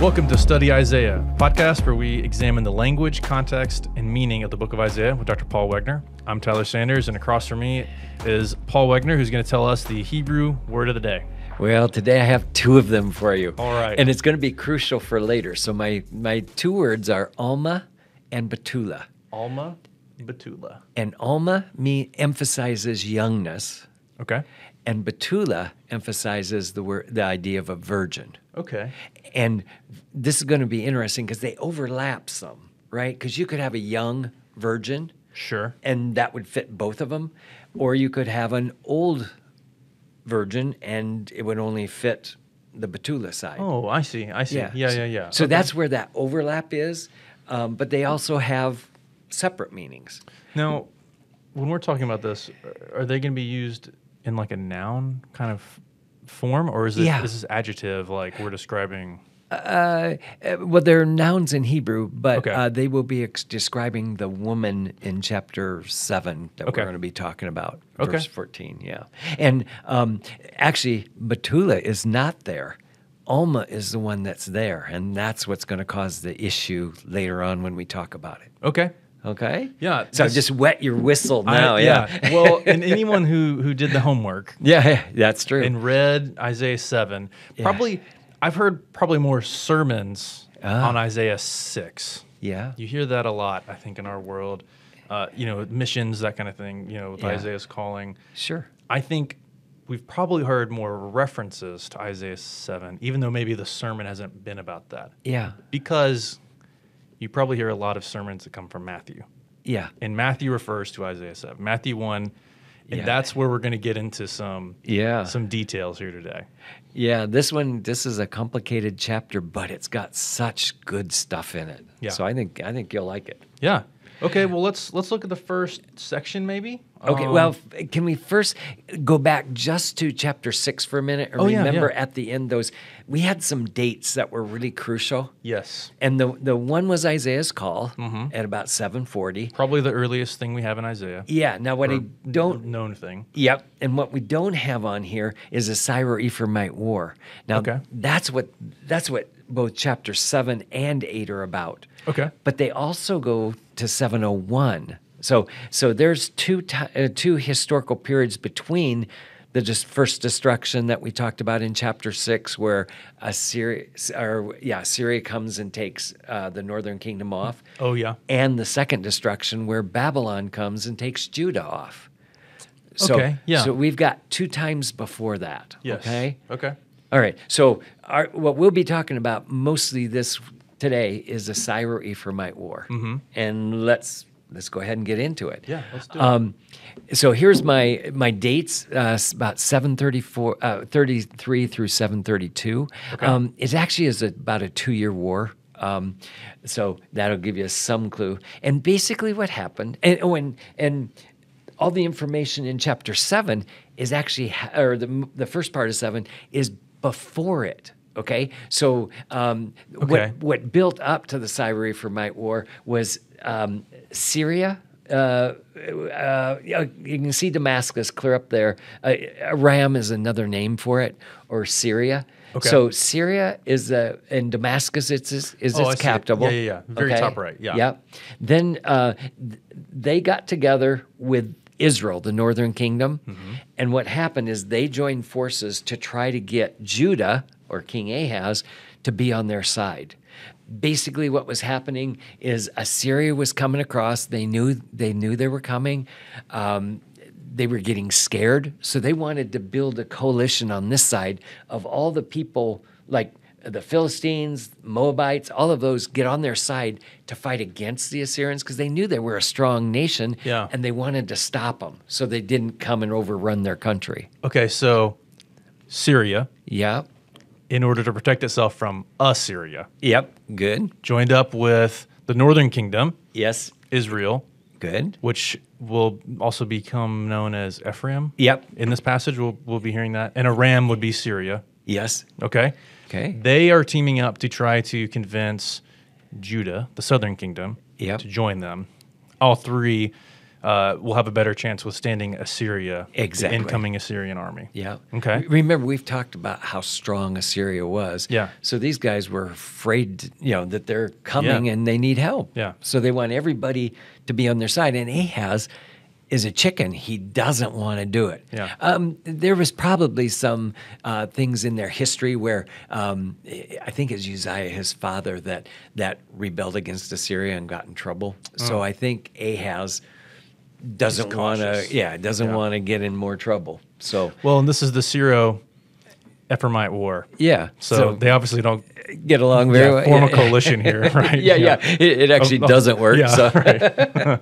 Welcome to Study Isaiah, a podcast where we examine the language, context, and meaning of the book of Isaiah with Dr. Paul Wegner. I'm Tyler Sanders, and across from me is Paul Wegner, who's going to tell us the Hebrew word of the day. Well, today I have two of them for you. All right. And it's going to be crucial for later. So my my two words are Alma and Betula. Alma Betula. And Alma me emphasizes youngness, Okay. And Betula emphasizes the word the idea of a virgin. Okay. And this is going to be interesting because they overlap some, right? Because you could have a young virgin, Sure. and that would fit both of them, or you could have an old virgin, and it would only fit the Betula side. Oh, I see. I see. Yeah, yeah, yeah. yeah. So Okay. that's where that overlap is, um, but they also have separate meanings. Now, when we're talking about this, are they going to be used in like a noun kind of form, or is it Yeah. this is adjective like we're describing? Uh, uh, well, they're nouns in Hebrew, but Okay. uh, they will be ex- describing the woman in chapter seven that Okay. we're going to be talking about, Okay. verse fourteen. Yeah, and um, actually, Betula is not there. Alma is the one that's there, and that's what's going to cause the issue later on when we talk about it. Okay. Okay. Yeah, So just wet your whistle I- now. yeah. well, and anyone who who did the homework yeah, yeah, that's true. and read Isaiah 7, Yeah. probably I've heard probably more sermons Ah. on Isaiah 6. yeah. You hear that a lot, I think, in our world. Uh, you know, missions, that kind of thing, you know, with Yeah. Isaiah's calling. Sure. I think we've probably heard more references to Isaiah 7, even though maybe the sermon hasn't been about that. Yeah. Because you probably hear a lot of sermons that come from Matthew. Yeah. And Matthew refers to Isaiah 7. Matthew 1, and Yeah. that's where we're going to get into some Yeah. some details here today. Yeah, this one this is a complicated chapter, but it's got such good stuff in it. Yeah. So I think I think you'll like it. Yeah. Okay, well let's let's look at the first section maybe. Okay, Um, well, can we first go back just to chapter 6 for a minute Oh, yeah, remember yeah. at the end those we had some dates that were really crucial. yes. And the the one was Isaiah's call Mm-hmm. at about 740. Probably the earliest thing we have in Isaiah. Yeah, now what I don't known thing. Yep. And what we don't have on here is a Syro-Ephraimite war. Now Okay. that's what that's what both chapter seven and eight are about. Okay. But they also go to 701. So so there's two uh, two historical periods between the just first destruction that we talked about in chapter six, where Assyria, or yeah, Syria comes and takes uh, the northern kingdom off, Oh yeah. and the second destruction where Babylon comes and takes Judah off. So, Okay, yeah. So we've got two times before that. Yes. Okay. Okay. All right. So our, what we'll be talking about mostly this today is the Syro-Ephraimite War, mm-hmm. and let's let's go ahead and get into it. Yeah, let's do it. Um, so here's my my dates uh, about 734 uh, 33 through 732 um, it actually is a, about a two-year war um, so that'll give you some clue and basically what happened and oh and and all the information in chapter 7 is actually or the, the first part of 7 is before it okay so um, Okay. what what built up to the Syro-Ephraimite war was um, Syria. Uh, uh, you can see Damascus clear up there. Uh, Aram is another name for it, or Syria. Okay. So Syria is in Damascus. It's is, is Oh, its capital. Yeah, yeah, yeah. Very top right. Yeah. Yep. Then uh, th- they got together with Israel, the northern kingdom, Mm-hmm. and what happened is they joined forces to try to get Judah or King Ahaz to be on their side. Basically, what was happening is Assyria was coming across. They knew they knew they were coming. Um, they were getting scared, so they wanted to build a coalition on this side of all the people like the Philistines, Moabites, all of those get on their side to fight against the Assyrians because they knew they were a strong nation Yeah. and they wanted to stop them so they didn't come and overrun their country. Okay, so Syria, Yep. In order to protect itself from Assyria, Yep. Good. joined up with the northern kingdom, Yes. Israel, Good. which will also become known as Ephraim. Yep. In this passage, we'll, we'll be hearing that. And Aram would be Syria. Yes. Okay. Okay. They are teaming up to try to convince Judah, the southern kingdom, Yep. to join them. All three uh, will have a better chance withstanding Assyria, Exactly. the incoming Assyrian army. Yeah. Okay. Remember, we've talked about how strong Assyria was. Yeah. So these guys were afraid, you know, that they're coming Yeah. and they need help. Yeah. So they want everybody to be on their side. And Ahaz is a chicken. He doesn't want to do it. Yeah. Um, there was probably some uh, things in their history where um, I think it's Uzziah, his father, that that rebelled against Assyria and got in trouble. So I think Ahaz doesn't want to. Yeah, doesn't Yeah. want to get in more trouble. So Well, and this is the Syro Ephraimite War. yeah. So, they obviously don't get along very yeah, well. form a coalition here, right? yeah, yeah. It, it actually Oh, oh, doesn't work. yeah, so. right.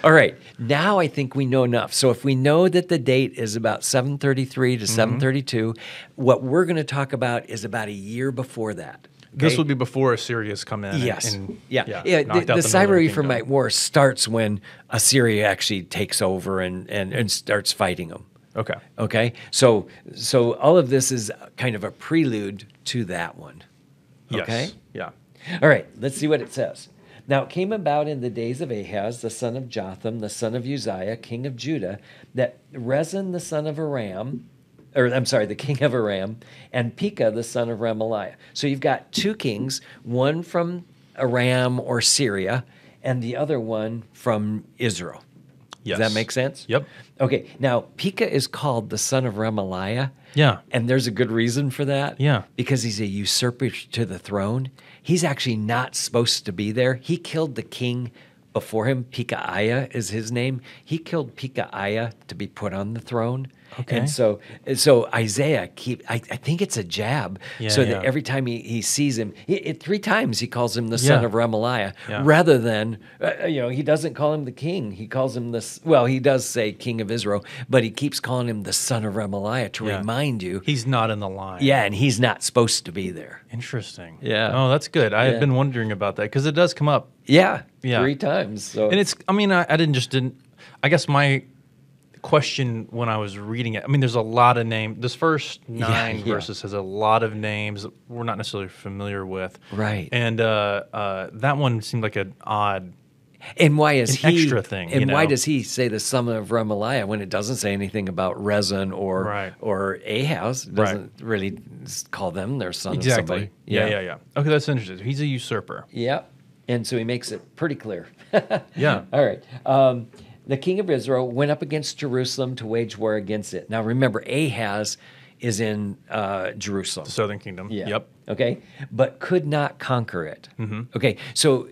All right. Now I think we know enough. So if we know that the date is about 733 to Mm-hmm. 732, what we're going to talk about is about a year before that. This would be before Assyria's come in. Yes. And, yeah. Yeah. knocked the the the Northern Ephraimite War starts when Assyria actually takes over and, and, and starts fighting them. Okay. Okay. So so all of this is kind of a prelude to that one. Yes. Yeah. All right, let's see what it says. Now it came about in the days of Ahaz, the son of Jotham, the son of Uzziah, king of Judah, that Rezin, the son of Aram, or I'm sorry, the king of Aram, and Pekah, the son of Remaliah. So you've got two kings, one from Aram or Syria, and the other one from Israel. Yes. Does that make sense? Yep. Okay, now Pekah is called the son of Remaliah. Yeah. And there's a good reason for that. Yeah. Because he's a usurper to the throne. He's actually not supposed to be there. He killed the king before him. Pekahiah is his name. He killed Pekahiah to be put on the throne. Okay. And so, so Isaiah keep. I, I think it's a jab. Yeah, so yeah. that every time he, he sees him, it, it, three times he calls him the son Yeah. of Remaliah, rather than uh, you know he doesn't call him the king. He calls him this. Well, he does say king of Israel, but he keeps calling him the son of Remaliah to remind you. He's not in the line. Yeah, and he's not supposed to be there. Interesting. Yeah. Oh, that's good. I had been wondering about that because it does come up, Yeah, Yeah. three times. So and it's. I mean, I, I didn't just didn't. I guess my question when I was reading it. I mean, there's a lot of names. This first nine yeah. verses has a lot of names that we're not necessarily familiar with. Right. And uh, uh, that one seemed like an odd. and why is an he extra thing, And you why does he say the son of Remaliah when it doesn't say anything about Rezin or Right. or Ahaz? It doesn't really call them their son of Exactly. somebody. Yeah. yeah. Yeah. Okay, that's interesting. He's a usurper. Yep. And so he makes it pretty clear. Yeah. All right. Um, the king of Israel went up against Jerusalem to wage war against it. Now remember, Ahaz is in uh, Jerusalem. The Southern Kingdom. Yeah. Yep. Okay. But could not conquer it. Mm-hmm. Okay. So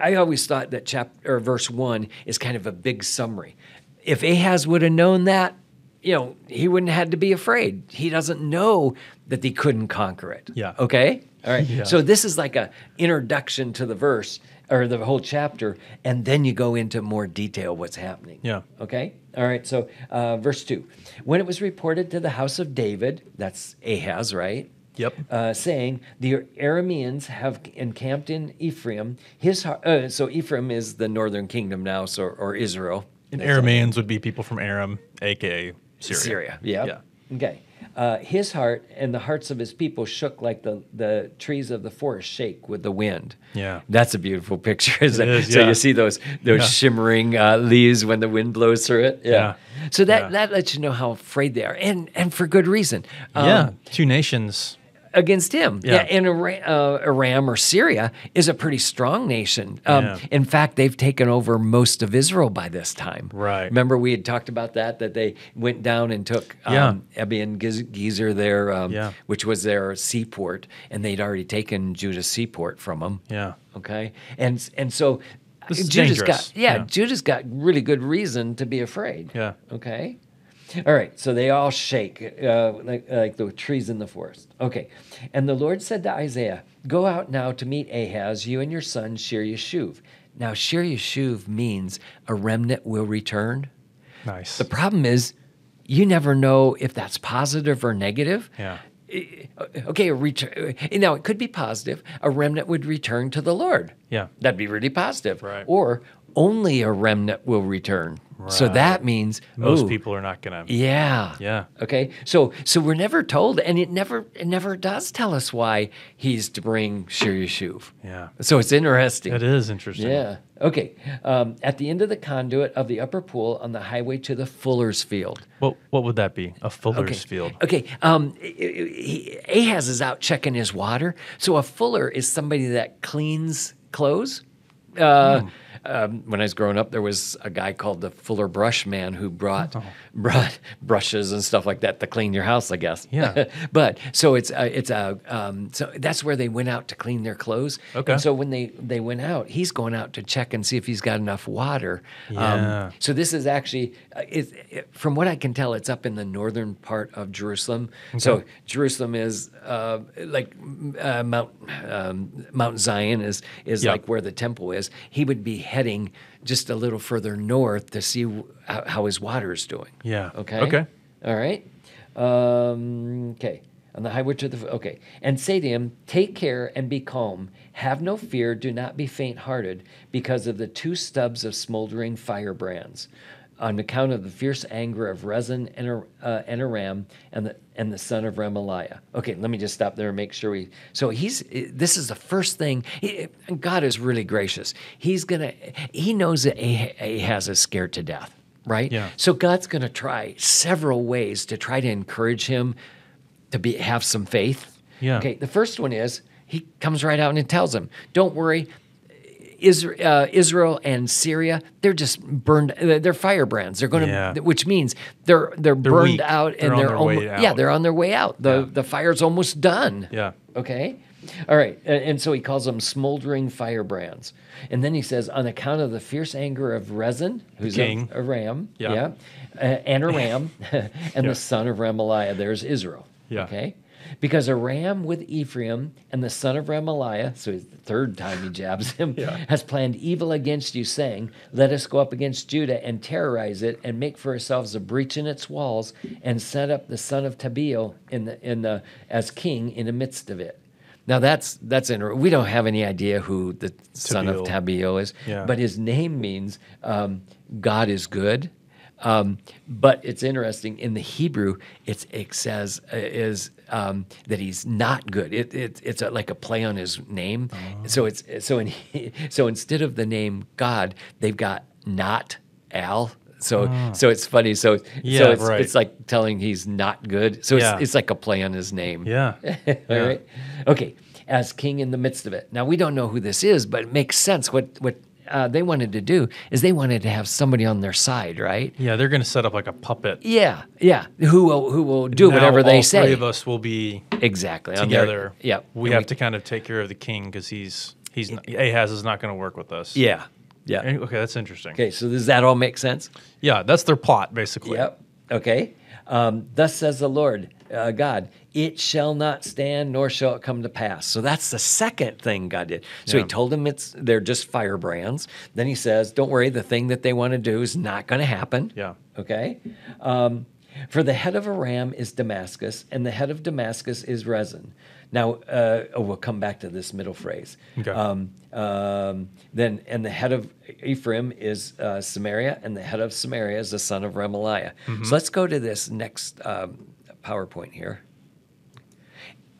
I always thought that chapter or verse one is kind of a big summary. If Ahaz would have known that, you know, he wouldn't have had to be afraid. He doesn't know that he couldn't conquer it. Yeah. Okay. All right. Yeah. So this is like a introduction to the verse or the whole chapter, and then you go into more detail what's happening. Yeah. Okay. All right. So, uh, verse two, when it was reported to the house of David, that's Ahaz, right? Yep. Uh, saying the Arameans have encamped in Ephraim. His heart, uh, so Ephraim is the northern kingdom now, so or Israel. And Arameans would be people from Aram, aka Syria. Syria. Yeah. Yeah. Okay. Uh, his heart and the hearts of his people shook like the, the trees of the forest shake with the wind. Yeah. That's a beautiful picture, isn't It it? is, so yeah. you see those those Yeah. shimmering uh, leaves when the wind blows through it. Yeah. So that, Yeah. that lets you know how afraid they are, and and for good reason. Um, yeah. Two nations. Against him. Yeah. and Aram, uh, Aram or Syria is a pretty strong nation. Um, Yeah. In fact, they've taken over most of Israel by this time. Right. Remember, we had talked about that, that they went down and took Yeah. um, Ebion Giz- Gezer there, um, Yeah. which was their seaport, and they'd already taken Judah's seaport from them. Yeah. Okay, and and so Judah's dangerous. got yeah, Yeah. Judah's got really good reason to be afraid. Yeah. Okay. All right. So they all shake uh, like like the trees in the forest. Okay. And the Lord said to Isaiah, "Go out now to meet Ahaz, you and your son Shir Yeshuv." Now Shir Yeshuv means a remnant will return. Nice. The problem is, you never know if that's positive or negative. yeah. Okay, a return. Now it could be positive. A remnant would return to the Lord. Yeah. That'd be really positive. Right. Or only a remnant will return. So that means Most ooh, people are not gonna. Yeah. Yeah. Okay. So so we're never told, and it never it never does tell us why he's to bring Shir Yeshuv. Yeah. So it's interesting. It is interesting. Yeah. Okay. Um, at the end of the conduit of the upper pool on the highway to the Fuller's Field. What what would that be? A fuller's Okay. field. Okay. Um, he, Ahaz is out checking his water. So a fuller is somebody that cleans clothes. Uh, Hmm. Um, when I was growing up, there was a guy called the Fuller Brush Man who brought Oh. Brought brushes and stuff like that to clean your house, I guess. Yeah. but so it's a, it's a um, so that's where they went out to clean their clothes. Okay. And so when they they went out, he's going out to check and see if he's got enough water. Um, Yeah. so this is actually, uh, it, it, from what I can tell, it's up in the northern part of Jerusalem. Okay. So Jerusalem is uh, like uh, Mount um, Mount Zion is is Yeah. like where the temple is. He would be heading just a little further north to see w- how, his water is doing. Yeah. Okay. Okay. All right. Um, okay. On the highway to the okay, and say to him, "Take care and be calm. Have no fear. Do not be faint-hearted, because of the two stubs of smoldering firebrands, on account of the fierce anger of Rezin and, uh, and Aram and the and the son of Remaliah." Okay, let me just stop there and make sure we. So he's. This is the first thing. He, God is really gracious. He's gonna. He knows that Ah- Ahaz is scared to death. Right. Yeah. So God's going to try several ways to try to encourage him to be have some faith. Yeah. Okay. The first one is he comes right out and tells him, "Don't worry, Israel, uh, Israel and Syria, they're just burned. They're firebrands. They're going to, Yeah. which means they're they're, burned weak. out They're and they're their way almo- yeah they're on their way out. The Yeah. the fire's almost done. Yeah. Okay. All right. And so he calls them smoldering firebrands. And then he says, on account of the fierce anger of Rezin, who's king. a, a ram, Yeah. yeah, uh, and Aram, and Yeah. the son of Remaliah, there's Israel. Yeah. Okay. Because Aram with Ephraim and the son of Remaliah, so it's the third time he jabs him, Yeah. has planned evil against you, saying, Let us go up against Judah and terrorize it and make for ourselves a breach in its walls and set up the son of Tabeel in the, in the, as king in the midst of it. Now that's that's inter- we don't have any idea who the son of Tabeel. Tabeel is, Yeah. but his name means um, God is good. Um, but it's interesting in the Hebrew, it's, it says uh, is um, that he's not good. It, it, it's a, like a play on his name. Oh. So it's so in, so instead of the name God, they've got not Al. So so it's funny. So Ah. Yeah, so it's, right. it's like telling he's not good. So it's, Yeah. it's like a play on his name. Yeah. All Yeah. right. Okay. As king in the midst of it. Now we don't know who this is, but it makes sense. What what uh, they wanted to do is they wanted to have somebody on their side, right? Yeah. They're gonna set up like a puppet. Yeah, yeah. Who will who will do Now whatever they all say? Three of us will be exactly their- together. yeah. We And have to kind of take care of the king because he's he's not, Ahaz is not going to work with us. Yeah. Yeah. Okay, that's interesting. Okay. So does that all make sense? Yeah, that's their plot basically. Yep. Okay. Um, Thus says the Lord uh, God, it shall not stand, nor shall it come to pass. So that's the second thing God did. So Yeah. He told them it's they're just firebrands. Then He says, "Don't worry, the thing that they want to do is not going to happen." Yeah. Okay. Um, for the head of Aram is Damascus, and the head of Damascus is Rezin. Now, uh, oh, we'll come back to this middle phrase. Okay. Um, um, then, and the head of Ephraim is uh, Samaria, and the head of Samaria is the son of Remaliah. Mm-hmm. So let's go to this next um, PowerPoint here.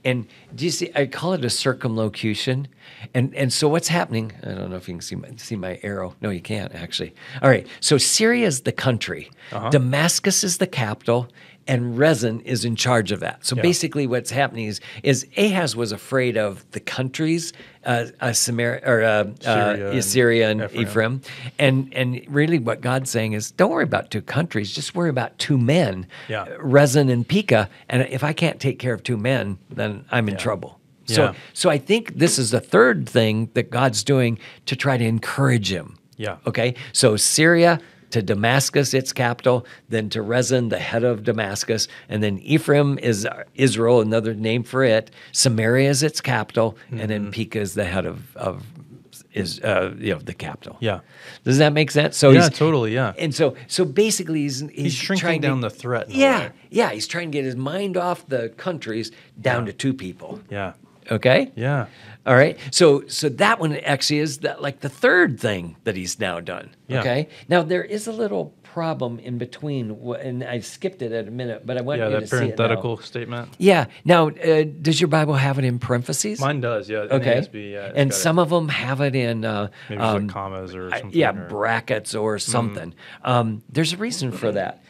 And do you see? I call it a circumlocution. And and so what's happening? I don't know if you can see my see my arrow. No, you can't actually. All right. So Syria is the country. Uh-huh. Damascus is the capital, and Rezin is in charge of that. So Yeah. basically, what's happening is is Ahaz was afraid of the countries, uh, uh, Samaria or uh, Syria uh, and and Ephraim. Ephraim, and and really what God's saying is, don't worry about two countries, just worry about two men, Yeah. Rezin and Pekah. And if I can't take care of two men, then I'm in Yeah. trouble. So, so I think this is the third thing that God's doing to try to encourage him. Yeah. Okay. So Syria to Damascus, its capital, then to Rezin, the head of Damascus, and then Ephraim is Israel, another name for it. Samaria is its capital, and Mm-hmm. then Pekah is the head of of is uh, you know the capital. Yeah. Does that make sense? So Yeah, totally, yeah. And so so basically he's he's, He's shrinking trying to- down the threat Yeah, yeah. He's trying to get his mind off the countries down Yeah. to two people. Yeah. Okay. Yeah. All right. So so that one actually is that like the third thing that he's now done. Yeah. Okay. Now there is a little problem in between, and I skipped it at a minute, but I want Yeah, you to that see it now. parenthetical statement. Yeah. Now, uh, does your Bible have it in parentheses? Mine does, yeah. Okay. NASB, yeah, and got it. some of them have it in uh, maybe um, like commas or something. yeah, or- brackets or something. Um, there's a reason for that.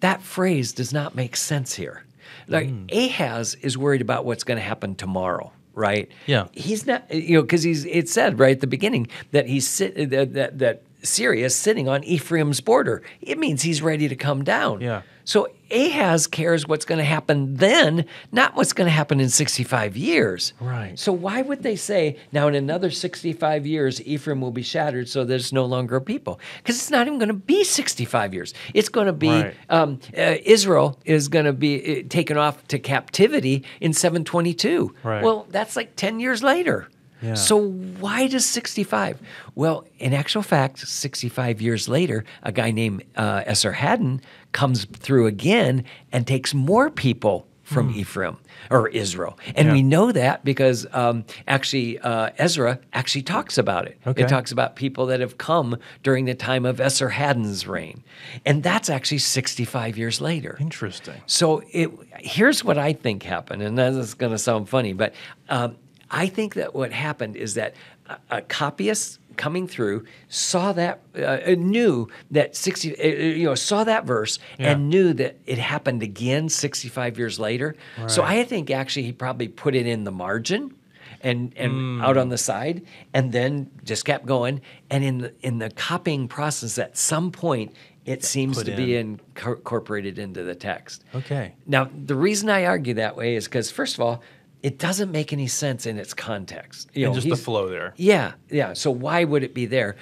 That phrase does not make sense here. Like Ahaz is worried about what's going to happen tomorrow, right? Yeah. He's not, you know, because he's. It said right at the beginning that he's sit that that, that Syria is sitting on Ephraim's border. It means he's ready to come down. Yeah. So Ahaz cares what's going to happen then, not what's going to happen in 65 years. Right. So why would they say now in another 65 years Ephraim will be shattered so there's no longer a people? Because it's not even going to be 65 years. It's going to be Right. um, uh, Israel is going to be uh, taken off to captivity in 722. Right. Well, that's like 10 years later. Yeah. So why does 65? Well, in actual fact, 65 years later, a guy named uh, Esarhaddon comes through again and takes more people from Ephraim or Israel. And. Yeah. we know that because um, actually uh, Ezra actually talks about it. Okay. It talks about people that have come during the time of Esarhaddon's reign. And that's actually 65 years later. Interesting. So it here's what I think happened, and this is going to sound funny, but um, I think that what happened is that a, a copyist coming through saw that uh, knew that 60 uh, you know saw that verse Yeah. and knew that it happened again 65 years later so i think actually he probably put it in the margin and and Hmm. out on the side and then just kept going and in the in the copying process at some point it seems to be in. inco- incorporated into the text Okay. now, the reason I argue that way is because, first of all, it doesn't make any sense in its context. You and know, just the flow there. Yeah, yeah. So why would it be there?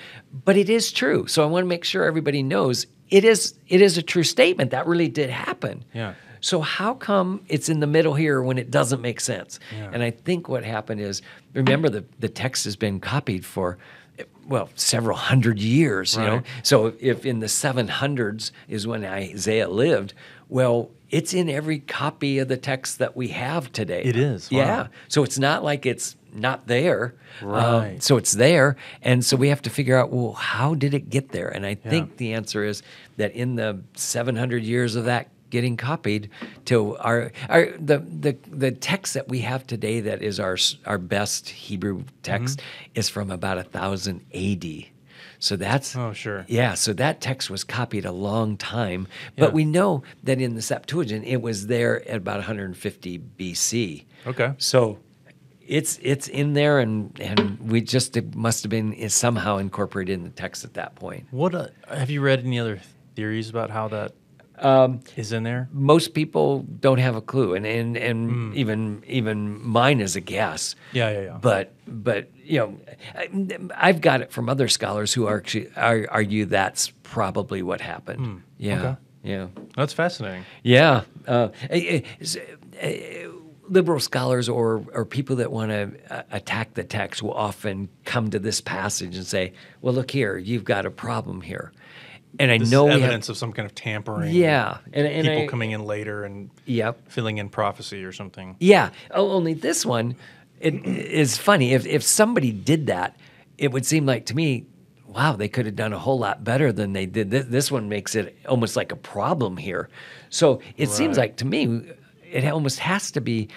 But it is true. So I want to make sure everybody knows it is. It is a true statement that really did happen. Yeah. So how come it's in the middle here when it doesn't make sense? Yeah. And I think what happened is, remember the the text has been copied for. Well, several hundred years, you know. Right. So if in the 700s is when Isaiah lived, well, it's in every copy of the text that we have today. It is, wow. Yeah. So it's not like it's not there. Um, Right. so it's there. And so we have to figure out, well, how did it get there? And I think the answer is that in the 700 years of that getting copied to our, our the, the the text that we have today that is our our best Hebrew text Mm-hmm. is from about a thousand AD. So that's Oh, sure. yeah, so that text was copied a long time, but Yeah. we know that in the Septuagint it was there at about 150 BC. Okay. So it's it's in there, and and we just it must have been is somehow incorporated in the text at that point. What uh, have you read any other theories about how that is Um, in there? Most people don't have a clue, and and, and Hmm. even even mine is a guess. Yeah, yeah, yeah. But but you know, I, I've got it from other scholars who are actually argue that's probably what happened. Yeah, Hmm. okay. yeah. That's fascinating. Yeah. Uh, eh, eh, eh, liberal scholars or, or people that want to uh, attack the text will often come to this passage and say, well, look here, you've got a problem here. And I know we have, evidence of some kind of tampering. Yeah, and- and people I- coming in later and Yep. filling in prophecy or something. Yeah. Oh, only this one it is funny. If if somebody did that, it would seem like to me, wow, they could have done a whole lot better than they did. This, this one makes it almost like a problem here. So it seems like to me, it almost has to be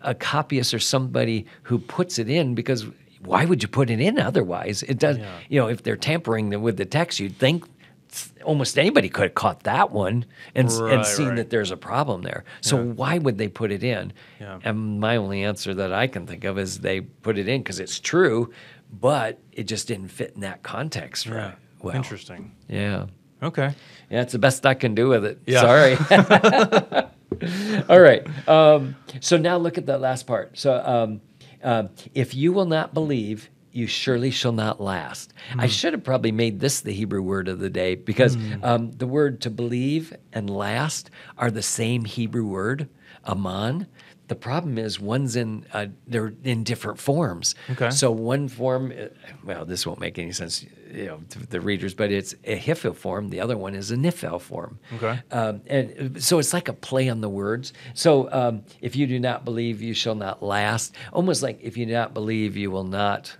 a copyist or somebody who puts it in because why would you put it in otherwise? It does. Yeah. You know, if they're tampering with the text, you'd think almost anybody could have caught that one and, s- and seen right. that there's a problem there. So Yeah. why would they put it in? Yeah. And my only answer that I can think of is they put it in because it's true, but it just didn't fit in that context. Yeah. Right. Well, Interesting. Yeah. Okay. Yeah, it's the best I can do with it. Yeah. Sorry. All right. Um, so now look at that last part. So um, uh, if you will not believe, you surely shall not last. Hmm. I should have probably made this the Hebrew word of the day because um, the word to believe and last are the same Hebrew word, aman. The problem is one's in uh, they're in different forms. Okay. So one form, uh, well, this won't make any sense, you know, to the readers, but it's a hiphil form. The other one is a niphal form. Okay. Um, and uh, so it's like a play on the words. So um, if you do not believe, you shall not last. Almost like if you do not believe, you will not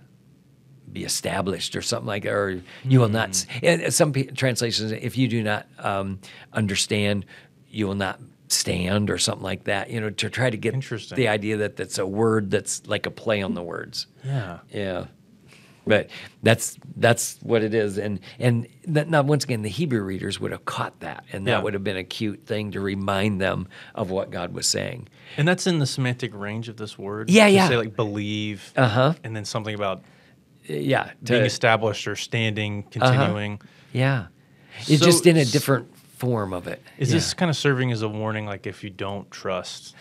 be established or something like that, or you will not. s- and Some translations, if you do not um, understand, you will not stand or something like that. You know, to try to get the idea that that's a word that's like a play on the words. Yeah. Yeah. But that's that's what it is, and and that, now once again, the Hebrew readers would have caught that, and that Yeah. would have been a cute thing to remind them of what God was saying. And that's in the semantic range of this word. Yeah, yeah. Say like believe, Uh huh. and then something about Yeah. being established or standing, uh-huh. continuing. yeah. It's So- just in a different form of it. Is Yeah. this kind of serving as a warning? Like if you don't trust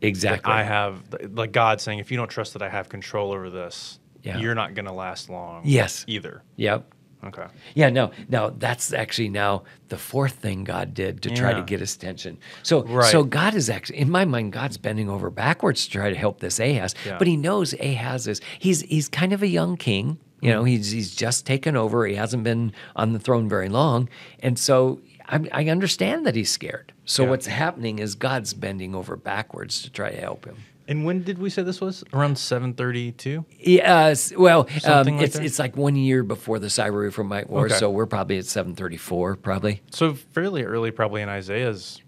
exactly? I have, like God saying, if you don't trust that I have control over this, Yeah. you're not going to last long. Yes. Either. Yep. Okay. Yeah, no, no, that's actually now the fourth thing God did to try to get his attention. So, Right. so God is actually, in my mind, God's bending over backwards to try to help this Ahaz. Yeah. But he knows Ahaz is he's he's kind of a young king. You Mm-hmm. know, he's he's just taken over. He hasn't been on the throne very long, and so I, I understand that he's scared. So Yeah. what's happening is God's bending over backwards to try to help him. And when did we say this was? Around 732? Yeah, well, um, like it's that? it's like one year before the Syro War, Okay. so we're probably at seven thirty four, probably. So fairly early, probably in Isaiah's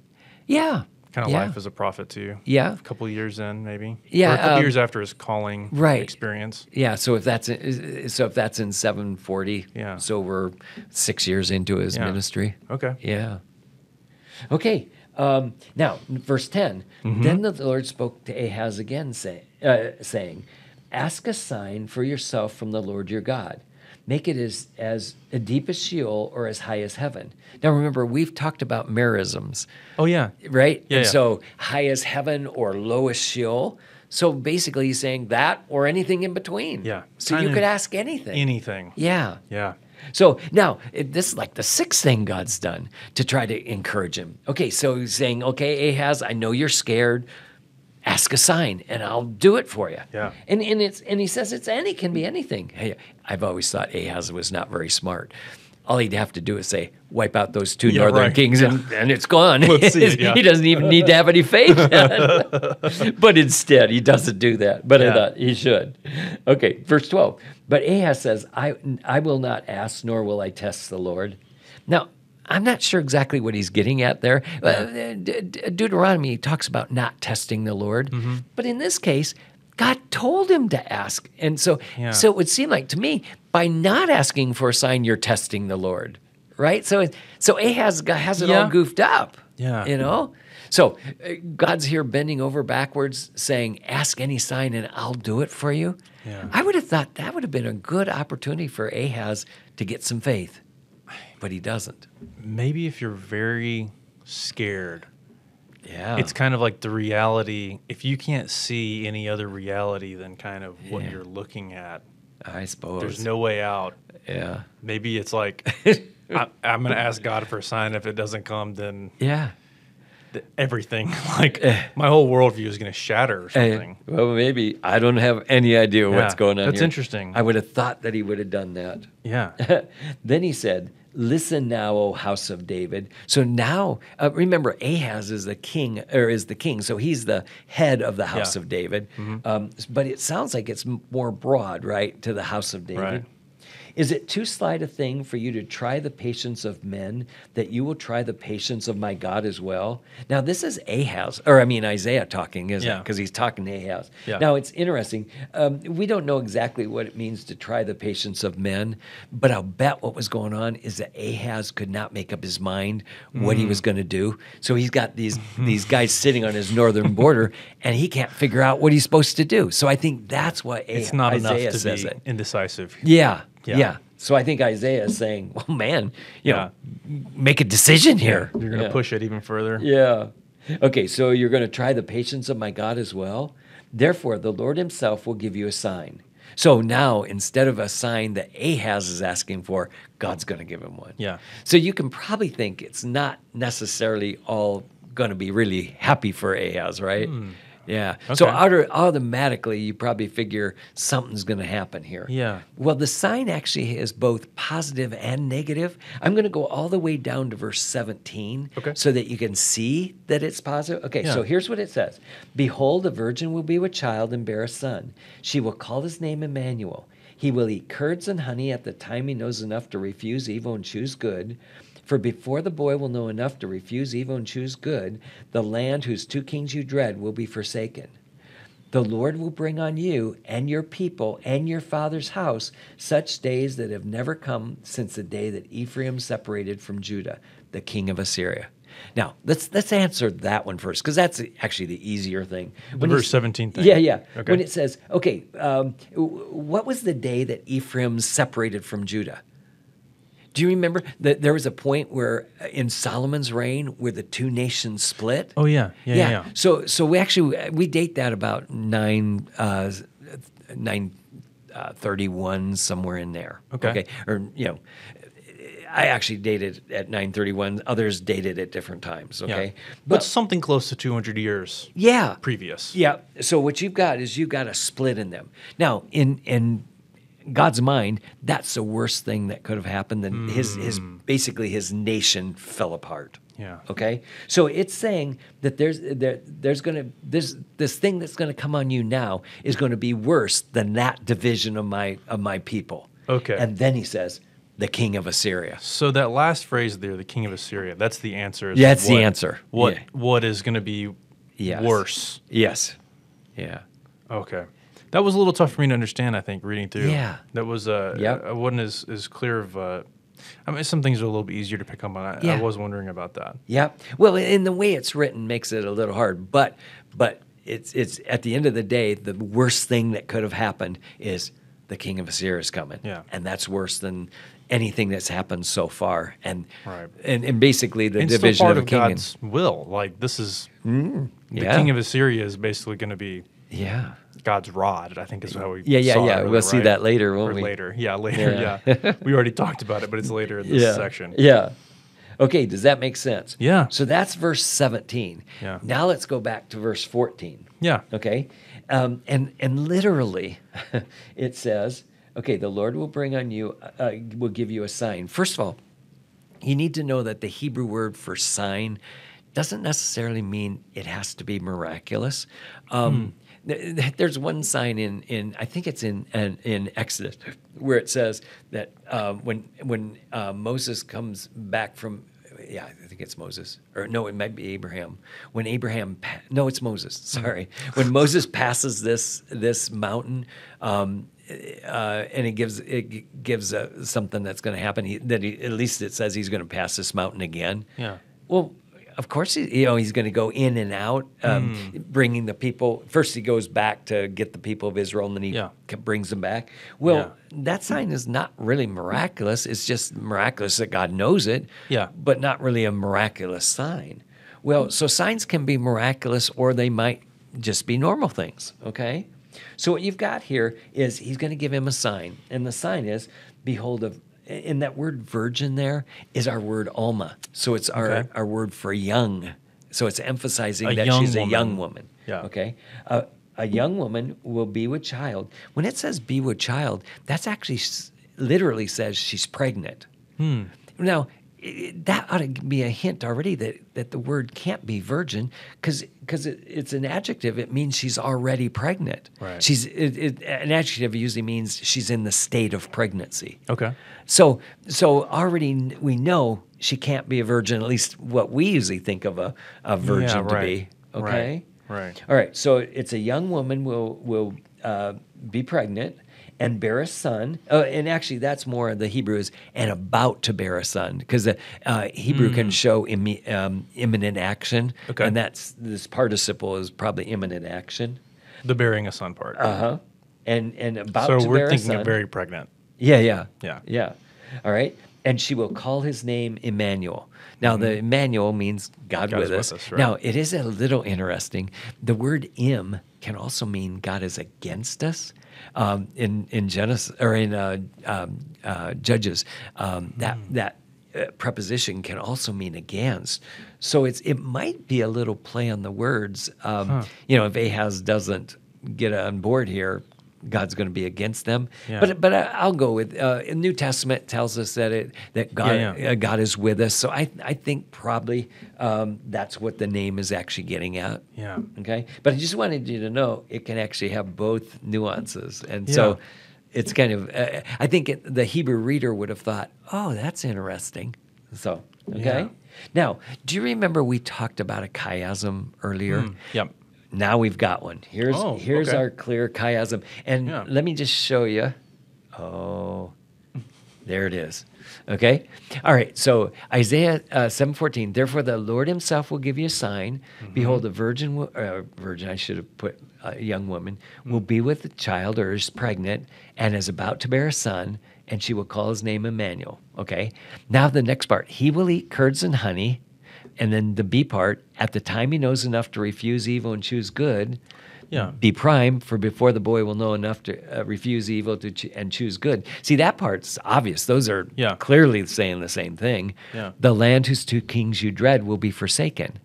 Yeah, kind of yeah. life as a prophet too. Yeah. A couple years in, maybe. Yeah, a couple um, years after his calling right. experience. Yeah, so if that's in, so if that's in 740, Yeah. So we're 6 years into his Yeah. ministry. Okay. Yeah. Okay. Um, now, verse 10. Mm-hmm. Then the Lord spoke to Ahaz again, say, uh, saying, Ask a sign for yourself from the Lord your God. Make it as, as deep as Sheol or as high as heaven. Now, remember, we've talked about merisms Oh, yeah. right? Yeah, and yeah. so high as heaven or low as Sheol. So basically, he's saying that or anything in between. Yeah. So Kind you could ask anything. Anything. yeah. Yeah. So now it, this is like the sixth thing God's done to try to encourage him. Okay, so he's saying, okay, Ahaz, I know you're scared. Ask a sign, and I'll do it for you. Yeah. And and it's and he says it's any can be anything. Hey, I've always thought Ahaz was not very smart. All he'd have to do is say, wipe out those two Yeah, northern right. kings, and, and it's gone. Let's see it, yeah. he doesn't even need to have any faith. but instead, he doesn't do that. But I thought he should. Okay, verse 12. But Ahaz says, I, I will not ask, nor will I test the Lord. Now, I'm not sure exactly what he's getting at there. Uh, De- De- Deuteronomy talks about not testing the Lord. Mm-hmm. But in this case, God told him to ask. And so, Yeah. so it would seem like to me, by not asking for a sign, you're testing the Lord. Right? So, so Ahaz has it all goofed up. Yeah. You know? So uh, God's here bending over backwards saying, Ask any sign and I'll do it for you. Yeah. I would have thought that would have been a good opportunity for Ahaz to get some faith, but he doesn't. Maybe if you're very scared, Yeah. it's kind of like the reality. If you can't see any other reality than kind of what Yeah. you're looking at, I suppose. there's no way out. Yeah. Maybe it's like, I, I'm going to ask God for a sign. If it doesn't come, then Yeah. th- everything, like my whole worldview is going to shatter or Eh, something. well, maybe. I don't have any idea what's going on that's here. interesting. I would have thought that he would have done that. Yeah. then he said, Listen now, O house of David. So now, uh, remember, Ahaz is the king, or is the king. So he's the head of the house Yeah. of David. Um, but it sounds like it's more broad, right, to the house of David. Right. Is it too slight a thing for you to try the patience of men that you will try the patience of my God as well? Now, this is Ahaz, or I mean Isaiah talking, isn't it? Because he's talking to Ahaz. Yeah. Now, it's interesting. Um, we don't know exactly what it means to try the patience of men, but I'll bet what was going on is that Ahaz could not make up his mind what Mm. he was going to do. So he's got these these guys sitting on his northern border, and he can't figure out what he's supposed to do. So I think that's what It's not Isaiah enough to says be it. indecisive. Yeah, Yeah. yeah. So I think Isaiah is saying, "Well, man, you Yeah. know, make a decision here. You're going to Yeah. push it even further. Yeah. Okay, so you're going to try the patience of my God as well. Therefore, the Lord Himself will give you a sign. So now, instead of a sign that Ahaz is asking for, God's going to give him one. Yeah. So you can probably think it's not necessarily all going to be really happy for Ahaz, right? Hmm. Yeah. So auto- automatically, you probably figure something's going to happen here. Yeah. Well, the sign actually is both positive and negative. I'm going to go all the way down to verse 17 Okay. so that you can see that it's positive. Okay, so here's what it says Behold, a virgin will be with child and bear a son. She will call his name Emmanuel. He will eat curds and honey at the time he knows enough to refuse evil and choose good. For before the boy will know enough to refuse evil and choose good, the land whose two kings you dread will be forsaken. The Lord will bring on you and your people and your father's house such days that have never come since the day that Ephraim separated from Judah, the king of Assyria. Now, let's let's answer that one first, because that's actually the easier thing. The verse 17 thing. Yeah, yeah. Okay. When it says, okay, um, what was the day that Ephraim separated from Judah? Do you remember that there was a point where uh, in Solomon's reign where the two nations split? Oh yeah, yeah, yeah. yeah. So so we actually we date that about nine uh, nine uh, thirty one somewhere in there. Okay. Or you know, I actually dated at nine thirty one. Others dated at different times. Yeah. Okay. but something close to 200 years yeah. previous. Yeah. So what you've got is you've got a split in them. Now, in in God's mind, that's the worst thing that could have happened. Then his his hmm. basically his nation fell apart. Yeah. Okay. So it's saying that there's there there's gonna this this thing that's gonna come on you now is gonna be worse than that division of my of my people. Okay. And then he says, the king of Assyria. So that last phrase there, the king of Assyria, that's the answer. Yeah, that's the answer. What Yeah. what is going to be Yes. worse? Yes. Yeah. Okay. That was a little tough for me to understand, I think, reading through. Yeah. That was, uh, Yep. I wasn't as, as clear of, uh, I mean, some things are a little bit easier to pick up on. I, Yeah. I was wondering about that. Yeah. Well, in the way it's written makes it a little hard, but but it's it's at the end of the day, the worst thing that could have happened is the king of Assyria is coming. Yeah. And that's worse than anything that's happened so far. And Right. and, and basically the And division of of a king. and- God's will. Like, this is, the yeah. king of Assyria is basically going to be yeah. God's rod, I think is how we Yeah, yeah, saw yeah. earlier, We'll see that later, won't Or we? later. Yeah, later, Yeah. yeah. we already talked about it, but it's later in this yeah. section. Yeah. Okay, does that make sense? Yeah. So that's verse 17. Yeah. Now let's go back to verse 14. Yeah. Okay. Um, and and literally, it says, okay, the Lord will bring on you, uh, will give you a sign. First of all, you need to know that the Hebrew word for sign doesn't necessarily mean it has to be miraculous. Um, th- th- There's one sign in, in I think it's in in, in Exodus where it says that um, when when uh, Moses comes back from yeah, I think it's Moses. Or no, it might be Abraham. When Abraham, pa- no, it's Moses. Sorry. When Moses passes this this mountain, um, uh, and it gives it gives uh, something that's going to happen. He, that he, at least it says he's going to pass this mountain again. Yeah. Well, of course, he, you know he's going to go in and out, um, Hmm. bringing the people. First, he goes back to get the people of Israel, and then he Yeah. brings them back. Well, that sign is not really miraculous. It's just miraculous that God knows it. Yeah. but not really a miraculous sign. Well, so signs can be miraculous, or they might just be normal things. Okay. So what you've got here is he's going to give him a sign, and the sign is, "Behold, of." In that word "virgin," there is our word "alma." So it's our Okay. our word for young. So it's emphasizing A that she's a young woman. woman. Yeah. Okay. Uh, a young woman will be with child. When it says "be with child," that's actually s- literally says she's pregnant. Hmm. Now, i- that ought to be a hint already that, that the word can't be virgin because it, it's an adjective. It means she's already pregnant. Right. She's it, it, an adjective usually means she's in the state of pregnancy. Okay. So so already we know she can't be a virgin. At least what we usually think of a, a virgin to right. be. Okay. Right, right. All right. So it's a young woman will will uh, be pregnant and bear a son. Uh, and actually, that's more the Hebrew is and about to bear a son because the uh, Hebrew can show immi- um, imminent action. Hmm. Okay. And that's this participle is probably imminent action. The bearing a son part. Uh huh. And and about to. so we're thinking son. of very pregnant. Yeah, yeah. Yeah. Yeah. All right. And she will call his name Emmanuel. Now, the Emmanuel means God, Mm-hmm. God with is us. with us, right. Now, it is a little interesting. The word "im" can also mean God is against us. Um, in in Genesis or in uh, um, uh, Judges, um, that Mm. that uh, preposition can also mean against. So it's it might be a little play on the words. Um, You know, if Ahaz doesn't get on board here, God's going to be against them. Yeah. But but I'll go with uh, in New Testament tells us that it that God Yeah, yeah. Uh, God is with us. So I I think probably um, that's what the name is actually getting at. Yeah. Okay. But I just wanted you to know it can actually have both nuances, and so it's kind of. Uh, I think it, the Hebrew reader would have thought, "Oh, that's interesting." So okay. Now, do you remember we talked about a chiasm earlier? Yep. Now we've got one. Here's Oh, here's okay. our clear chiasm, and Yeah. let me just show you. Oh, there it is. Okay. All right. So Isaiah uh, seven fourteen. Therefore, the Lord Himself will give you a sign. Mm-hmm. Behold, a virgin, will, uh, virgin. I should have put a young woman will be with a child or is pregnant and is about to bear a son, and she will call his name Emmanuel. Okay. Now the next part. He will eat curds and honey. And then the B part, at the time he knows enough to refuse evil and choose good, Yeah. be prime, for before the boy will know enough to uh, refuse evil to ch- and choose good. See, that part's obvious. Those are Yeah. clearly saying the same thing. Yeah. The land whose two kings you dread will be forsaken.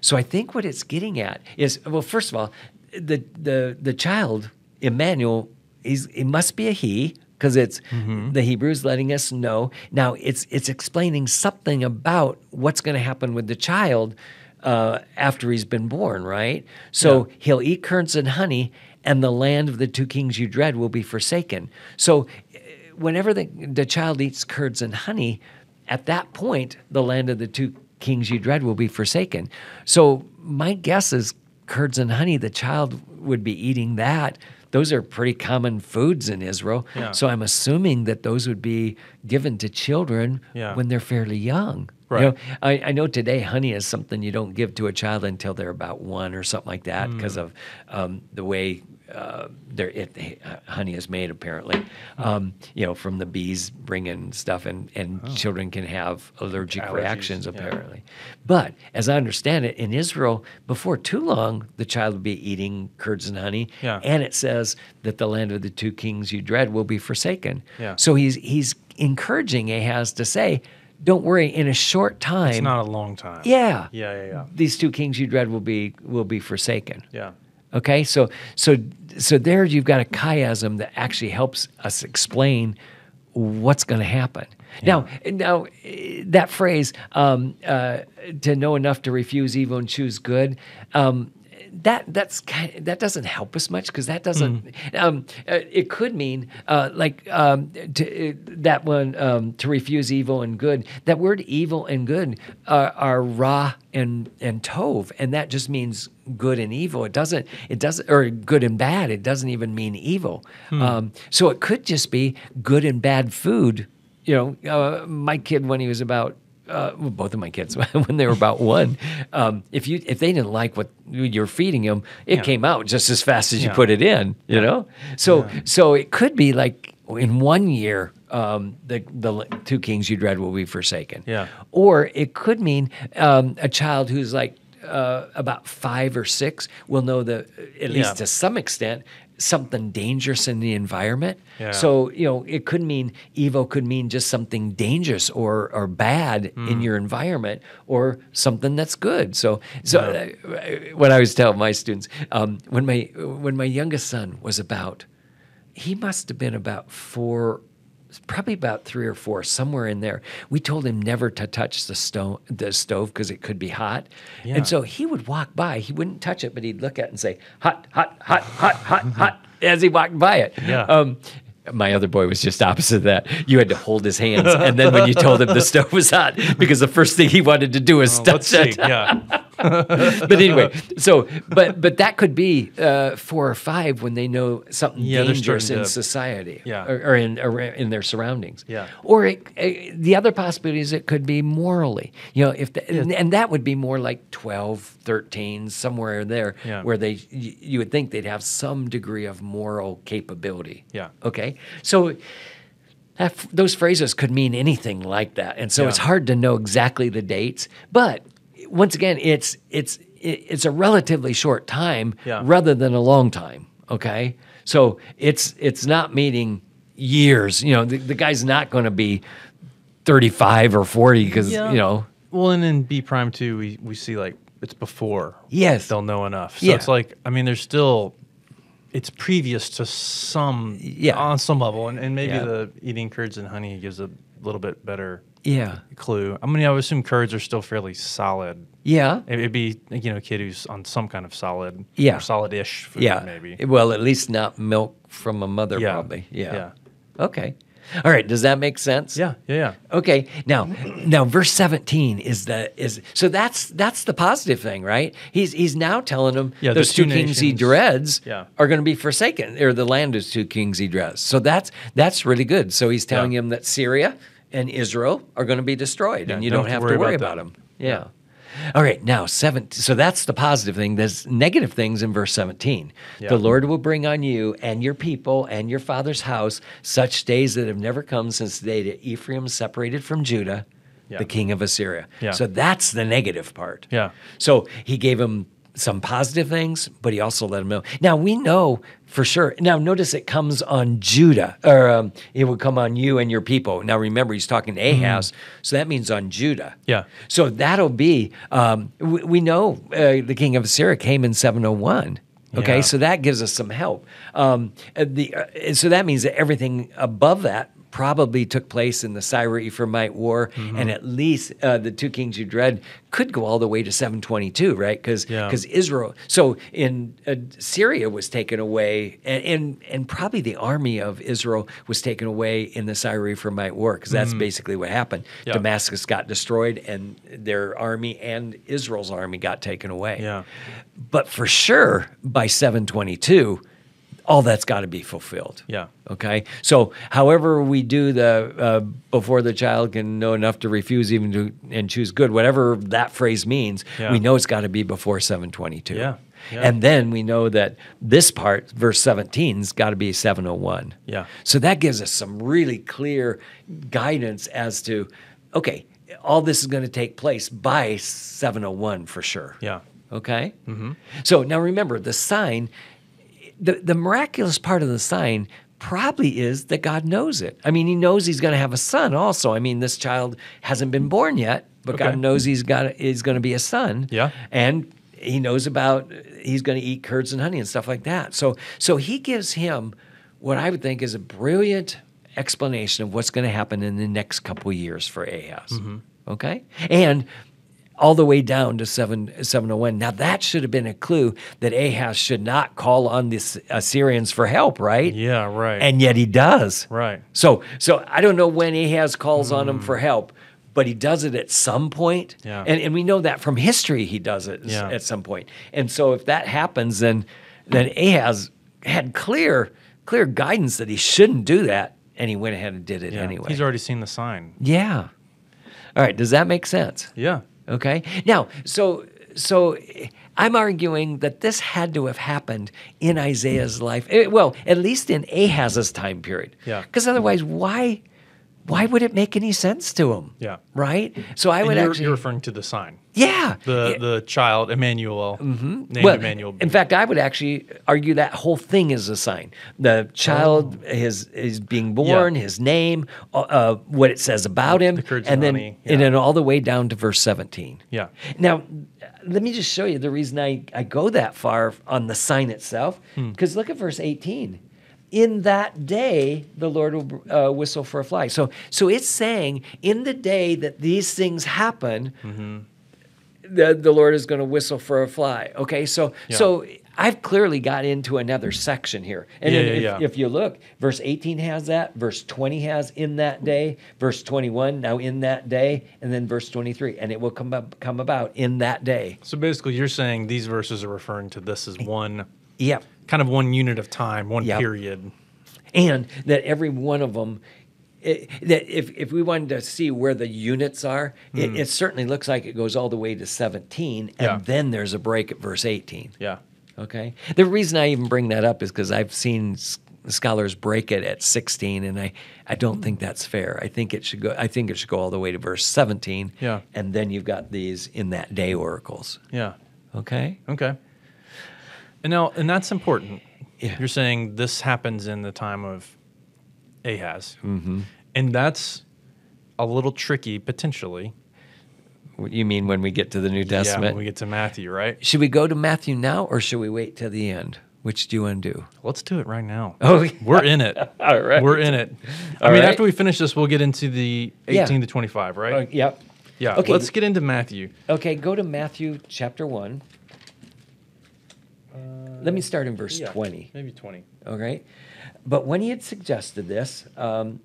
So I think what it's getting at is well, first of all, the the the child Emmanuel, he's it must be a he because it's Mm-hmm. the Hebrews letting us know. Now it's it's explaining something about what's going to happen with the child uh, after he's been born, right? So Yeah. he'll eat curds and honey, and the land of the two kings you dread will be forsaken. So uh, whenever the, the child eats curds and honey, at that point, the land of the two kings you dread will be forsaken. So my guess is curds and honey, the child would be eating that. Those are pretty common foods in Israel. Yeah. So I'm assuming that those would be given to children Yeah. when they're fairly young. Right. You know, I, I know today honey is something you don't give to a child until they're about one or something like that because Mm. of um, the way uh, their it, uh, honey is made. Apparently, um, you know, from the bees bringing stuff, and and children can have allergic Allergies, reactions. yeah. Apparently, but as I understand it, in Israel, before too long, the child will be eating curds and honey, Yeah. and it says that the land of the two kings you dread will be forsaken. Yeah. So he's he's encouraging Ahaz to say, "Don't worry, in a short time." It's not a long time. Yeah. Yeah. Yeah. Yeah. These two kings you dread will be will be forsaken. Yeah. Okay, so so so there you've got a chiasm that actually helps us explain what's going to happen. Now, now eh, that phrase um, uh, to know enough to refuse evil and choose good. Um, that that's kind that doesn't help us much because that doesn't. Um, uh, it could mean uh, like um, to, uh, that one um, to refuse evil and good. That word evil and good uh, are ra and and tov, and that just means good and evil. It doesn't. It doesn't or good and bad. It doesn't even mean evil. Um, so it could just be good and bad food. You know, uh, my kid when he was about uh, well, both of my kids when they were about one, um, if you if they didn't like what you're feeding them, it Yeah. came out just as fast as you put it in. You know, so so it could be like in one year. Um, the the two kings you dread will be forsaken. Yeah. Or it could mean um, a child who's like uh, about five or six will know the at least Yeah. to some extent something dangerous in the environment. Yeah. So you know it could mean evil could mean just something dangerous or or bad Mm. in your environment or something that's good. So so uh, when I was telling my students um, when my when my youngest son was about he must have been about four probably about three or four somewhere in there we told him never to touch the stove the stove because it could be hot Yeah. and so he would walk by he wouldn't touch it but he'd look at it and say hot hot hot hot hot hot as he walked by it Yeah. um, my other boy was just opposite of that. You had to hold his hands, and then when you told him the stove was hot, because the first thing he wanted to do was Well, touch let's see. it. Yeah. but anyway, so but but that could be uh, four or five when they know something Yeah, dangerous in to- society, Yeah. or, or in or in their surroundings, Yeah. Or it, uh, the other possibility is it could be morally, you know, if the, and, and that would be more like 12, 13, somewhere there, Yeah. where they you, you would think they'd have some degree of moral capability. Yeah. Okay. So that, those phrases could mean anything like that, and so Yeah. it's hard to know exactly the dates. But once again, it's it's it's a relatively short time Yeah. rather than a long time. Okay, so it's it's not meaning years. You know, the, the guy's not going to be. 35 or 40 because, Yeah. you know, Well, and in B prime two, we we see like it's before yes. they'll know enough. So Yeah. it's like I mean, there's still it's previous to some Yeah. on some level, and, and maybe the eating curds and honey gives a little bit better Yeah. clue. I mean, I would assume curds are still fairly solid. Yeah. It- It'd be you know a kid who's on some kind of solid, Yeah. or solid-ish food, Yeah. maybe. Well, at least not milk from a mother, Yeah. probably. Yeah. Yeah. Okay. All right. Does that make sense? Yeah, yeah, yeah. Okay. Now, now, verse seventeen is the is so that's that's the positive thing, right? He's he's now telling them Yeah, those the two two kings he nations- dreads Yeah. are going to be forsaken, or the land is two kings he dreads. So that's that's really good. So he's telling Yeah. him that Syria and Israel are going to be destroyed, Yeah, and you don't, have, to worry about, them. them. Yeah. All right, now seven. So that's the positive thing. There's negative things in verse 17. Yeah. The Lord will bring on you and your people and your father's house such days that have never come since the day that Ephraim separated from Judah, the king of Assyria. Yeah. So that's the negative part. Yeah. So he gave him some positive things, but he also let him know. Now we know for sure. Now notice it comes on Judah, or um, it will come on you and your people. Now remember, he's talking to Ahaz, so that means on Judah. Yeah. So that'll be. Um, we, we know uh, the king of Assyria came in 701. Okay, Yeah. so that gives us some help. Um, uh, the uh, so that means that everything above that probably took place in the Syro Ephraimite War, Mm-hmm. and at least uh, the two kings you dread could go all the way to 722, right? Because Yeah. Israel. So in uh, Syria was taken away, and, and and probably the army of Israel was taken away in the Syro Ephraimite War, because that's basically what happened. Mm-hmm. Yeah. Damascus got destroyed, and their army and Israel's army got taken away. Yeah. But for sure, by 722, all that's got to be fulfilled. Yeah. Okay. So, however we do the uh, before the child can know enough to refuse even to and choose good, whatever that phrase means, Yeah. we know it's got to be before 722. Yeah. Yeah. And then we know that this part, verse 17's got to be 701. Yeah. So that gives us some really clear guidance as to, okay, all this is going to take place by 701 for sure. Yeah. Okay? Mm-hmm. So now remember, the sign, the, the miraculous part of the sign probably is that God knows it. I mean, He knows He's going to have a son also. I mean, this child hasn't been born yet, but Okay. God knows He's got is going to be a son. Yeah. And He knows about He's going to eat curds and honey and stuff like that. So, so He gives him what I would think is a brilliant explanation of what's going to happen in the next couple of years for Ahaz. Mm-hmm. Okay? And all the way down to 7, 701. Now, that should have been a clue that Ahaz should not call on the Assyrians for help, right? Yeah. Right. And yet he does. right. So, so I don't know when Ahaz calls on him for help, but he does it at some point. Yeah. And, and we know that from history he does it Yeah. at some point. And so if that happens, then then Ahaz had clear clear guidance that he shouldn't do that, and he went ahead and did it Yeah. anyway. He's already seen the sign. yeah. All right. Does that make sense? Yeah. Okay. Now, so so I'm arguing that this had to have happened in Isaiah's life. Eh, Well, at least in Ahaz's time period. Yeah. Because otherwise, why why would it make any sense to him? Yeah. Right. So I And would you're, actually. you're referring to the sign. Yeah. The Yeah. the child Emmanuel named Well, Emmanuel. in fact, I would actually argue that whole thing is a sign. The child Oh. is is being born, his name, uh, uh, what it says about him, The and then honey, and then all the way down to verse seventeen. Yeah. Now, let me just show you the reason I, I go that far on the sign itself. Hmm. Because look at verse 18. In that day, the Lord will uh, whistle for a fly. So, so it's saying, in the day that these things happen, Mm-hmm. The, the Lord is going to whistle for a fly. Okay, so Yeah. so I've clearly got into another section here. And Yeah, if, yeah. if you look, verse 18 has that, verse 20 has in that day, verse 21 now in that day, and then verse 23, and it will come up, come about in that day. So basically, you're saying these verses are referring to this as one Yep. kind of one unit of time, one Yep. period. and that every one of them it, if, if we wanted to see where the units are it, it certainly looks like it goes all the way to 17 and Hmm. Yeah. then there's a break at verse 18 Yeah. okay the reason i even bring that up is because i've seen s- scholars break it at 16 and i i don't think that's fair i think it should go i think it should go all the way to verse 17 Yeah. and then you've got these in that day oracles Yeah. okay Okay. And now, and that's important. Yeah. You're saying this happens in the time of Ahaz, mm-hmm. and that's a little tricky potentially. What you mean when we get to the New Yeah, Testament? when we get to Matthew, right? should we go to Matthew now or should we wait till the end? Which do you want to do? Let's do it right now. Oh, We're in it. All right. We're in it. I All mean, right. after we finish this, we'll get into the 18 Yeah. to 25, right? Uh, yep. yeah. okay. Let's get into Matthew. Okay, go to Matthew chapter 1. Let me start in verse 20. Maybe 20. All right. But when he had suggested this, um,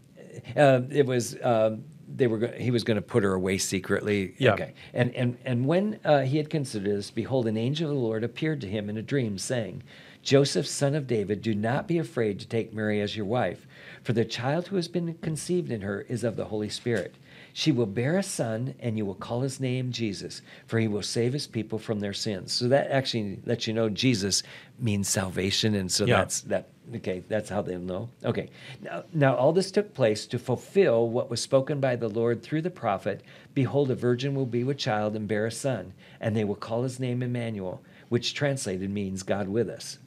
uh, it was um, they were he was going to put her away secretly. Yeah. Okay. And and and when uh, he had considered this, behold, an angel of the Lord appeared to him in a dream, saying, Joseph, son of David, do not be afraid to take Mary as your wife, for the child who has been conceived in her is of the Holy Spirit. She will bear a son, and you will call his name Jesus, for he will save his people from their sins. So that actually lets you know Jesus means salvation, and so Yeah. that's that. Okay, that's how they'll know. Okay, now, now all this took place to fulfill what was spoken by the Lord through the prophet. Behold, a virgin will be with child and bear a son, and they will call his name Emmanuel, which translated means God with us.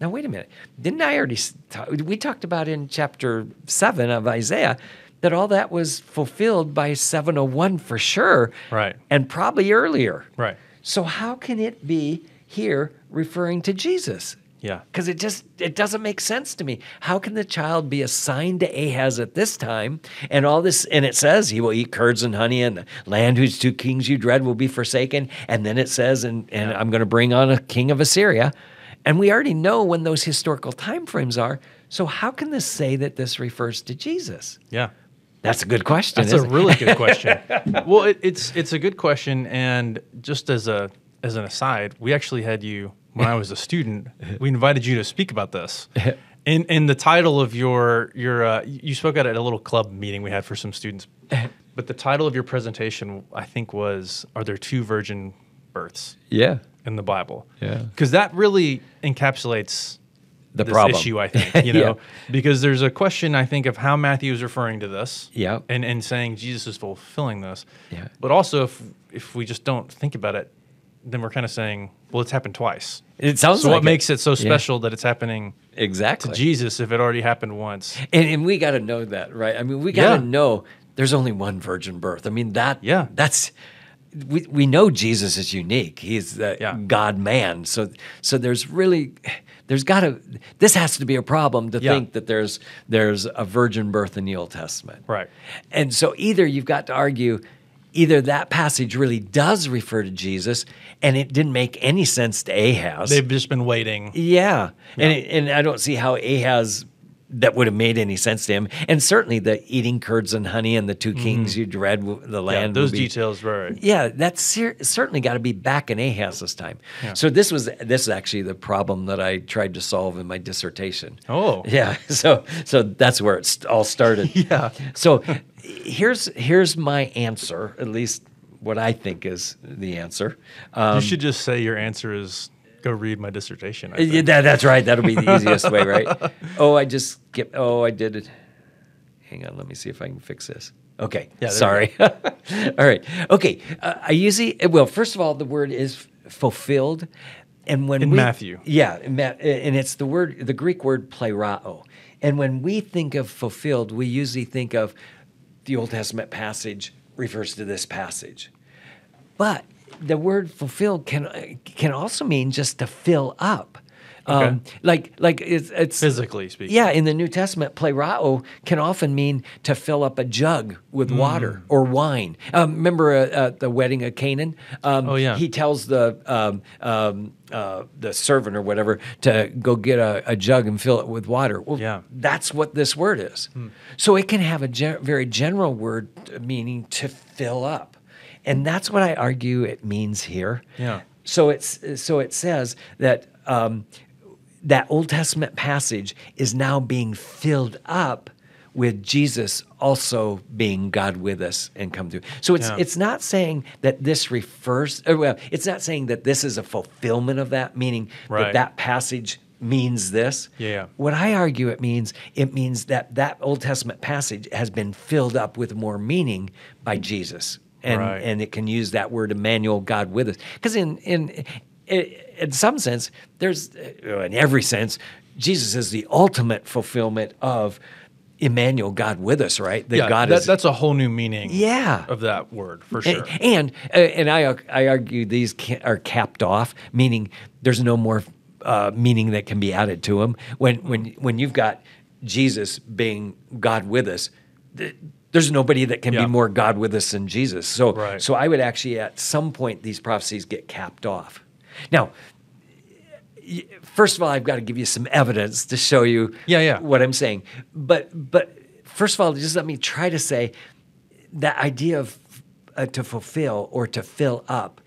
Now wait a minute, didn't I already? s- ta- We talked about in chapter seven of Isaiah that all that was fulfilled by 701 for sure, Right. And probably earlier, Right. So how can it be here referring to Jesus? Yeah. because it just it doesn't make sense to me. How can the child be assigned to Ahaz at this time, and all this? And it says he will eat curds and honey, and the land whose two kings you dread will be forsaken. And then it says, and and I'm going to bring on a king of Assyria, and we already know when those historical time frames are. So how can this say that this refers to Jesus? Yeah. That's a good question. That's a really good question. well, it, it's it's a good question, and just as a as an aside, we actually had you when I was a student. We invited you to speak about this. In in the title of your your uh, you spoke at a little club meeting we had for some students, but the title of your presentation I think was "Are there two virgin births yeah. in the Bible?" Yeah. because that really encapsulates The this problem. issue, I think, you know, Yeah. because there's a question I think of how Matthew is referring to this, Yeah. and and saying Jesus is fulfilling this, Yeah. but also if if we just don't think about it, then we're kind of saying, well, it's happened twice. It sounds So like what makes it so Yeah. special that it's happening exactly to Jesus if it already happened once? And, and we got to know that, right? I mean, we got to Yeah. know there's only one virgin birth. I mean, that Yeah. that's we, we know Jesus is unique. He's the Yeah. God man. So so there's really there's got to this has to be a problem to Yeah. think that there's there's a virgin birth in the Old Testament. Right. And so either you've got to argue either that passage really does refer to Jesus and it didn't make any sense to Ahaz. They've just been waiting. Yeah, and it, and I don't see how Ahaz that would have made any sense to him. And certainly the eating curds and honey and the 2 kings you dread w- the Mm-hmm. Yeah, land. those be- details were Yeah, that's ser- certainly got to be back in Ahaz's time. So this was this is actually the problem that I tried to solve in my dissertation. Oh. yeah. So so that's where it all started. Yeah. So here's here's my answer, at least what I think is the answer. Um, you should just say your answer is go read my dissertation. I yeah, that, that's right. That'll be the easiest way, right? Oh, I just skipped. Oh, I did it. Hang on. Let me see if I can fix this. Okay. Yeah, sorry. all right. Okay. Uh, I usually, well, first of all, the word is fulfilled. And when In we, Matthew. Yeah. and it's the word, the Greek word plerao. And when we think of fulfilled, we usually think of the Old Testament passage refers to this passage. But the word fulfill can can also mean just to fill up. Um, like like it's, it's Physically speaking. Yeah, in the New Testament, plerao can often mean to fill up a jug with Mm. water or wine. Um, remember uh, at the wedding of Canaan? Um, Oh, yeah. He tells the um, um, uh, the servant or whatever to go get a, a jug and fill it with water. Well, Yeah. that's what this word is. So it can have a gen- very general word uh, meaning to fill up, and that's what I argue it means here. Yeah. So it's so it says that um, that Old Testament passage is now being filled up with Jesus also being God with us and come through. So it's Yeah. it's not saying that this refers. Or well, it's not saying that this is a fulfillment of that, meaning Right. that that passage means this. Yeah, yeah. What I argue it means, it means that that Old Testament passage has been filled up with more meaning by Jesus. And, Right. and it can use that word Emmanuel, God with us. Because in, in, in some sense, there's, uh, in every sense, Jesus is the ultimate fulfillment of Emmanuel, God with us, right? That yeah, God that, is that's a whole new meaning. Yeah. of that word for sure. and, uh, and I I argue these are capped off, meaning there's no more uh, meaning that can be added to them. When when when you've got Jesus being God with us, there's nobody that can Yeah. be more God with us than Jesus. So Right. so I would actually at some point these prophecies get capped off. Now. First of all, I've got to give you some evidence to show you Yeah, yeah. what I'm saying. But but first of all, just let me try to say that idea of uh, to fulfill or to fill up,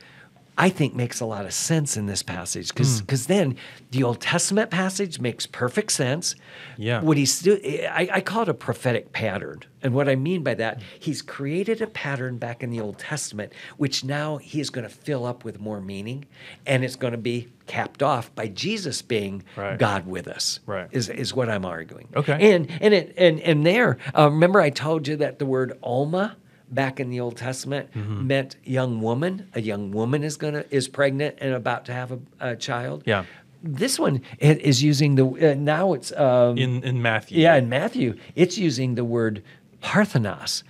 I think makes a lot of sense in this passage Hmm. because then the Old Testament passage makes perfect sense. Yeah. What he's do, I, I call it a prophetic pattern, and what I mean by that, he's created a pattern back in the Old Testament, which now he is going to fill up with more meaning, and it's going to be capped off by Jesus being Right. God with us. Right. Is is what I'm arguing. Okay. And and it and and there, uh, remember I told you that the word Alma back in the Old Testament Mm-hmm. meant young woman. A young woman is gonna is pregnant and about to have a, a child. Yeah. This one is using the uh, now it's um, in in Matthew. yeah in Matthew it's using the word Parthenos,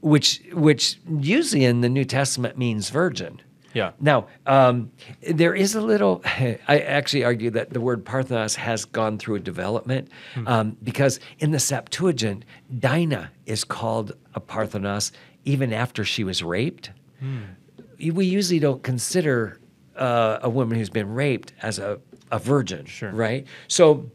which which usually in the New Testament means virgin. Yeah. Now, um, there is a little, I actually argue that the word Parthenos has gone through a development um, because in the Septuagint, Dinah is called a Parthenos even after she was raped. We usually don't consider uh, a woman who's been raped as a, a virgin, Sure. right? So,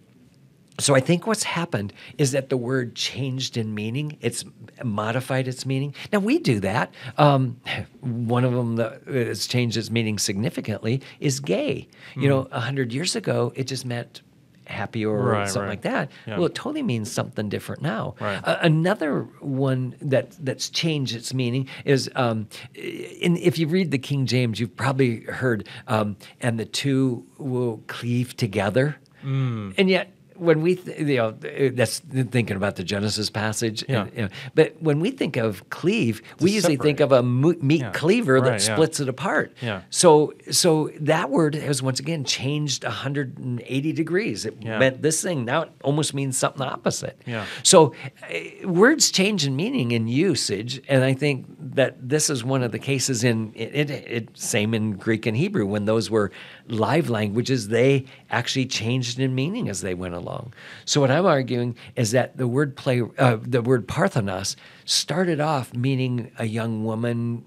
so I think what's happened is that the word changed in meaning. It's modified its meaning. Now we do that. Um, one of them that has changed its meaning significantly is gay. You know, a hundred years ago, it just meant happy or Right, something right. like that. Yeah. Well, it totally means something different now. Right. Uh, another one that that's changed its meaning is um, in, if you read the King James, you've probably heard, um, and the two will cleave together. Mm. And yet, when we, th- you know, that's thinking about the Genesis passage. Yeah. and, you know, but when we think of cleave, we To usually think of a meat Yeah. cleaver that Right, yeah. splits it apart. Yeah. So, so that word has once again changed 180 degrees. It meant this thing now it almost means something opposite. Yeah. So uh, words change in meaning in usage, and I think that this is one of the cases in it, it, it. Same in Greek and Hebrew when those were live languages, they actually changed in meaning as they went along. So what I'm arguing is that the word play, uh, the word Parthenos, started off meaning a young woman,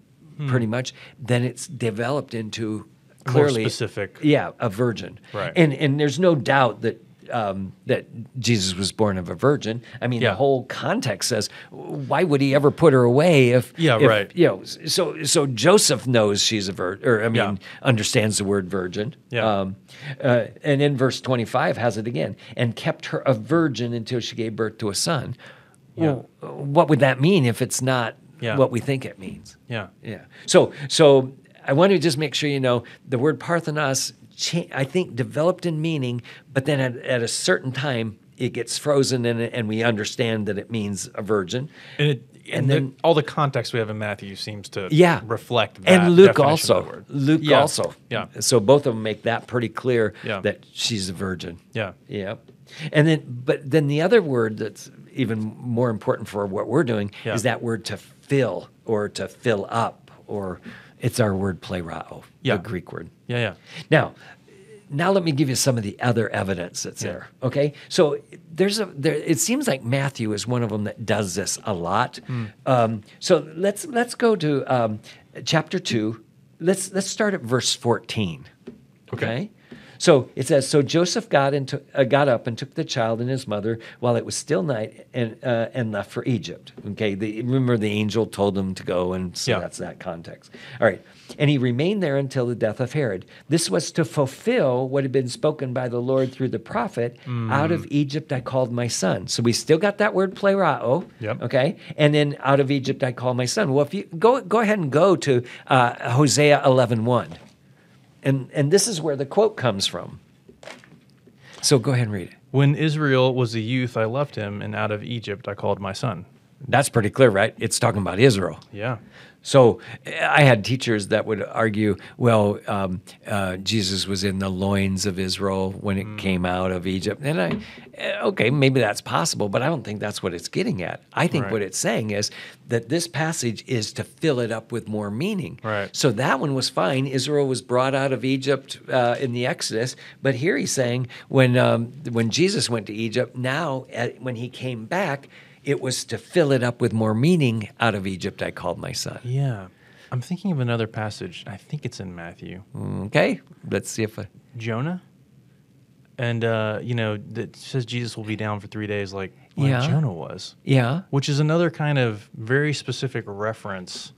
pretty much. Then it's developed into Hmm. More clearly specific. yeah, a virgin. Right. And and there's no doubt that um, that Jesus was born of a virgin. I mean, Yeah. the whole context says, why would he ever put her away if? Yeah, if, right. You know, so so Joseph knows she's a virgin, or I mean, Yeah. understands the word virgin. Yeah. Um, uh, and in verse 25 has it again, and kept her a virgin until she gave birth to a son. Well, what would that mean if it's not Yeah. what we think it means? Yeah. Yeah. So so I want to just make sure you know the word Parthenos. Cha- I think developed in meaning, but then at, at a certain time it gets frozen and and we understand that it means a virgin. And, it, and, And the- then- all the context we have in Matthew seems to Yeah. reflect that. and Luke also. the. Luke Yeah. also. Yeah. So both of them make that pretty clear Yeah. that she's a virgin. Yeah. Yeah. And then, but then the other word that's even more important for what we're doing Yeah. is that word to fill or to fill up, or it's our word plerao, Yeah. the Greek word. Yeah. Yeah. Now, now let me give you some of the other evidence that's Yeah. there. Okay, so there's a there. It seems like Matthew is one of them that does this a lot. Hmm. Um, so let's let's go to um, chapter two. Let's let's start at verse fourteen. Okay. So it says, so Joseph got into uh, got up and took the child and his mother while it was still night and uh, and left for Egypt. Okay, the, remember the angel told him to go, and so Yeah. that's that context. All right, and he remained there until the death of Herod. This was to fulfill what had been spoken by the Lord through the prophet. Out of Egypt I called my son. So we still got that word plerao. Yep. Okay, and then out of Egypt I called my son. Well, if you go go ahead and go to uh, Hosea 11:1. And, and this is where the quote comes from. So go ahead and read it. When Israel was a youth, I left him, and out of Egypt I called my son. That's pretty clear, right? It's talking about Israel. Yeah. So I had teachers that would argue, well, um, uh, Jesus was in the loins of Israel when it came out of Egypt. And I, eh, okay, maybe that's possible, but I don't think that's what it's getting at. I think Right. what it's saying is that this passage is to fill it up with more meaning. Right. So that one was fine. Israel was brought out of Egypt uh, in the Exodus, but here he's saying when um, when Jesus went to Egypt, now at, when he came back, it was to fill it up with more meaning. Out of Egypt, I called my son. Yeah. I'm thinking of another passage. I think it's in Matthew. Okay, let's see if I, Jonah. And, uh, you know, that says Jesus will be down for three days like, like Yeah. Jonah was, yeah, which is another kind of very specific reference.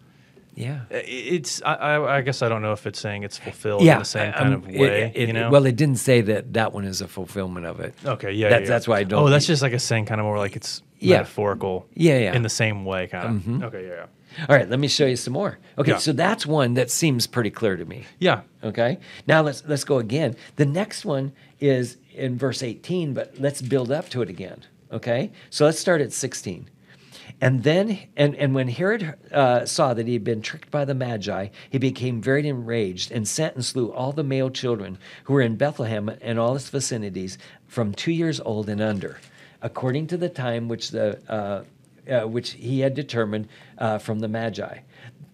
yeah. It's, I, I, guess I don't know if it's saying it's fulfilled in the same kind um, of way, it- you know? Well, it didn't say that that one is a fulfillment of it. okay, yeah, that's- yeah, yeah. that's why I don't Oh, that's just like a saying kind of more like it's Yeah. metaphorical. Yeah, yeah. In the same way, kind of. Mm-hmm. Okay, yeah, yeah. All right, let me show you some more. Okay, Yeah. so that's one that seems pretty clear to me. Yeah. Okay. Now let's let's go again. The next one is in verse 18, but let's build up to it again. Okay. So let's start at 16. And then, and, and when Herod uh, saw that he had been tricked by the Magi, he became very enraged and sent and slew all the male children who were in Bethlehem and all its vicinities from two years old and under, according to the time which the uh, uh, which he had determined uh, from the Magi.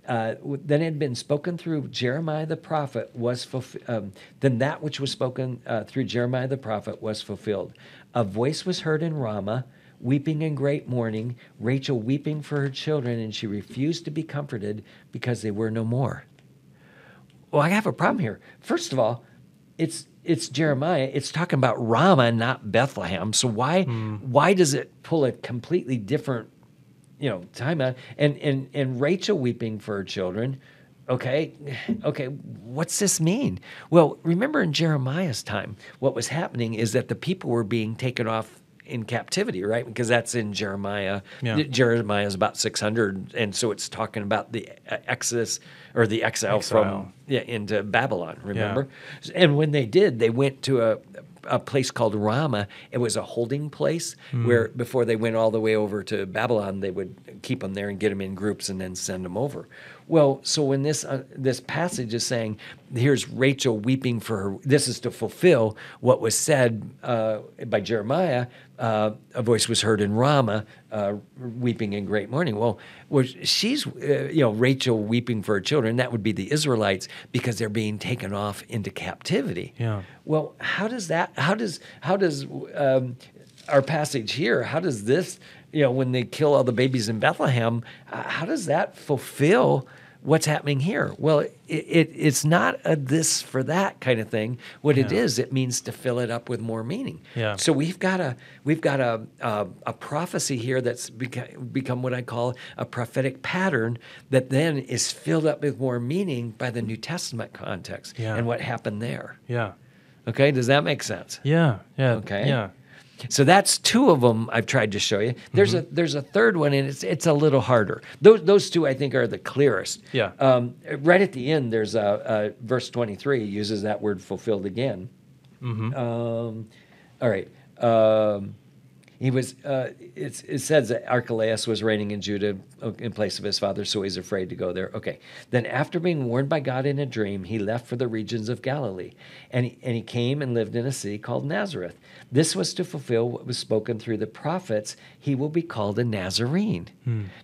Uh, then it had been spoken through Jeremiah the prophet was fulfilled. Um, then that which was spoken uh, through Jeremiah the prophet was fulfilled. A voice was heard in Ramah, weeping in great mourning, Rachel weeping for her children, and she refused to be comforted because they were no more. Well, I have a problem here. First of all, it's it's Jeremiah. It's talking about Ramah, not Bethlehem. So why hmm. why does it pull a completely different you know time out and and and Rachel weeping for her children? Okay, okay. What's this mean? Well, remember in Jeremiah's time, what was happening is that the people were being taken off in captivity, right? Because that's in Jeremiah. Yeah. Jeremiah is about 600, and so it's talking about the uh, exodus or the exile, Exile. from yeah, into Babylon, remember? And when they did, they went to a, a place called Ramah. It was a holding place where before they went all the way over to Babylon, they would keep them there and get them in groups and then send them over. Well, so when this uh, this passage is saying, here's Rachel weeping for her, this is to fulfill what was said uh, by Jeremiah. Uh, a voice was heard in Ramah, uh, weeping in great mourning. Well, well she's, uh, you know, Rachel weeping for her children. That would be the Israelites because they're being taken off into captivity. Yeah. Well, how does that? How does how does um, our passage here? How does this? You know, when they kill all the babies in Bethlehem, uh, how does that fulfill what's happening here? Well, it, it it's not a this for that kind of thing. What it Yeah. is, it means to fill it up with more meaning. Yeah. So we've got a we've got a a, a prophecy here that's become, become what I call a prophetic pattern that then is filled up with more meaning by the New Testament context Yeah. and what happened there. Yeah. Okay, does that make sense? Yeah. Yeah. Okay. Yeah. So that's two of them I've tried to show you. There's Mm-hmm. a there's a third one, and it's it's a little harder. Those those two I think are the clearest. Yeah. Um, right at the end, there's a, a verse 23 uses that word fulfilled again. Mm-hmm. Um, all right. Um, he was. Uh, it's, it says that Archelaus was reigning in Judah uh, in place of his father, so he's afraid to go there. Okay. Then, after being warned by God in a dream, he left for the regions of Galilee, and he, and he came and lived in a city called Nazareth. This was to fulfill what was spoken through the prophets. He will be called a Nazarene.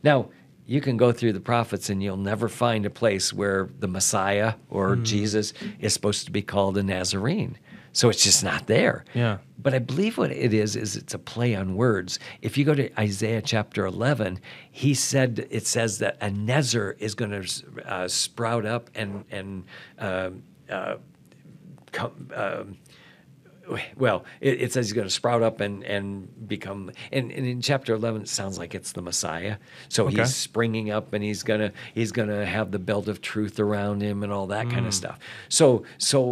Now. You can go through the prophets and you'll never find a place where the Messiah or Jesus is supposed to be called a Nazarene. So it's just not there. Yeah. But I believe what it is is it's a play on words. If you go to Isaiah chapter 11, he said it says that a nezer is going to uh, sprout up and and um uh, come. Well, it, it says he's going to sprout up and, and become. And, and in chapter eleven, it sounds like it's the Messiah. So Okay. he's springing up, and he's gonna he's gonna have the belt of truth around him and all that Mm. kind of stuff. So so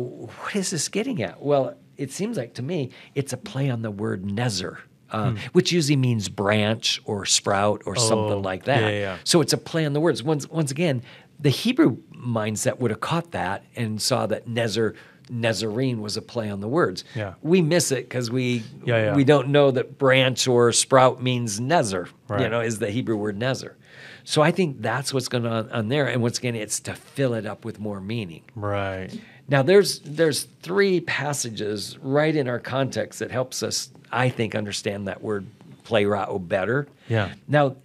what is this getting at? Well, it seems like to me it's a play on the word nezer. Uh, Which usually means branch or sprout or Hmm. Oh, something like that. yeah, yeah. So it's a play on the words. Once once again, the Hebrew mindset would have caught that and saw that Nezer Nazarene was a play on the words. Yeah. We miss it because we Yeah, yeah. we don't know that branch or sprout means nezer. right. You know, is the Hebrew word nezer. So I think that's what's going on on there. And once again, it's to fill it up with more meaning. Right. Now there's there's three passages right in our context that helps us, I think, understand that word play plerao better. Yeah. Now,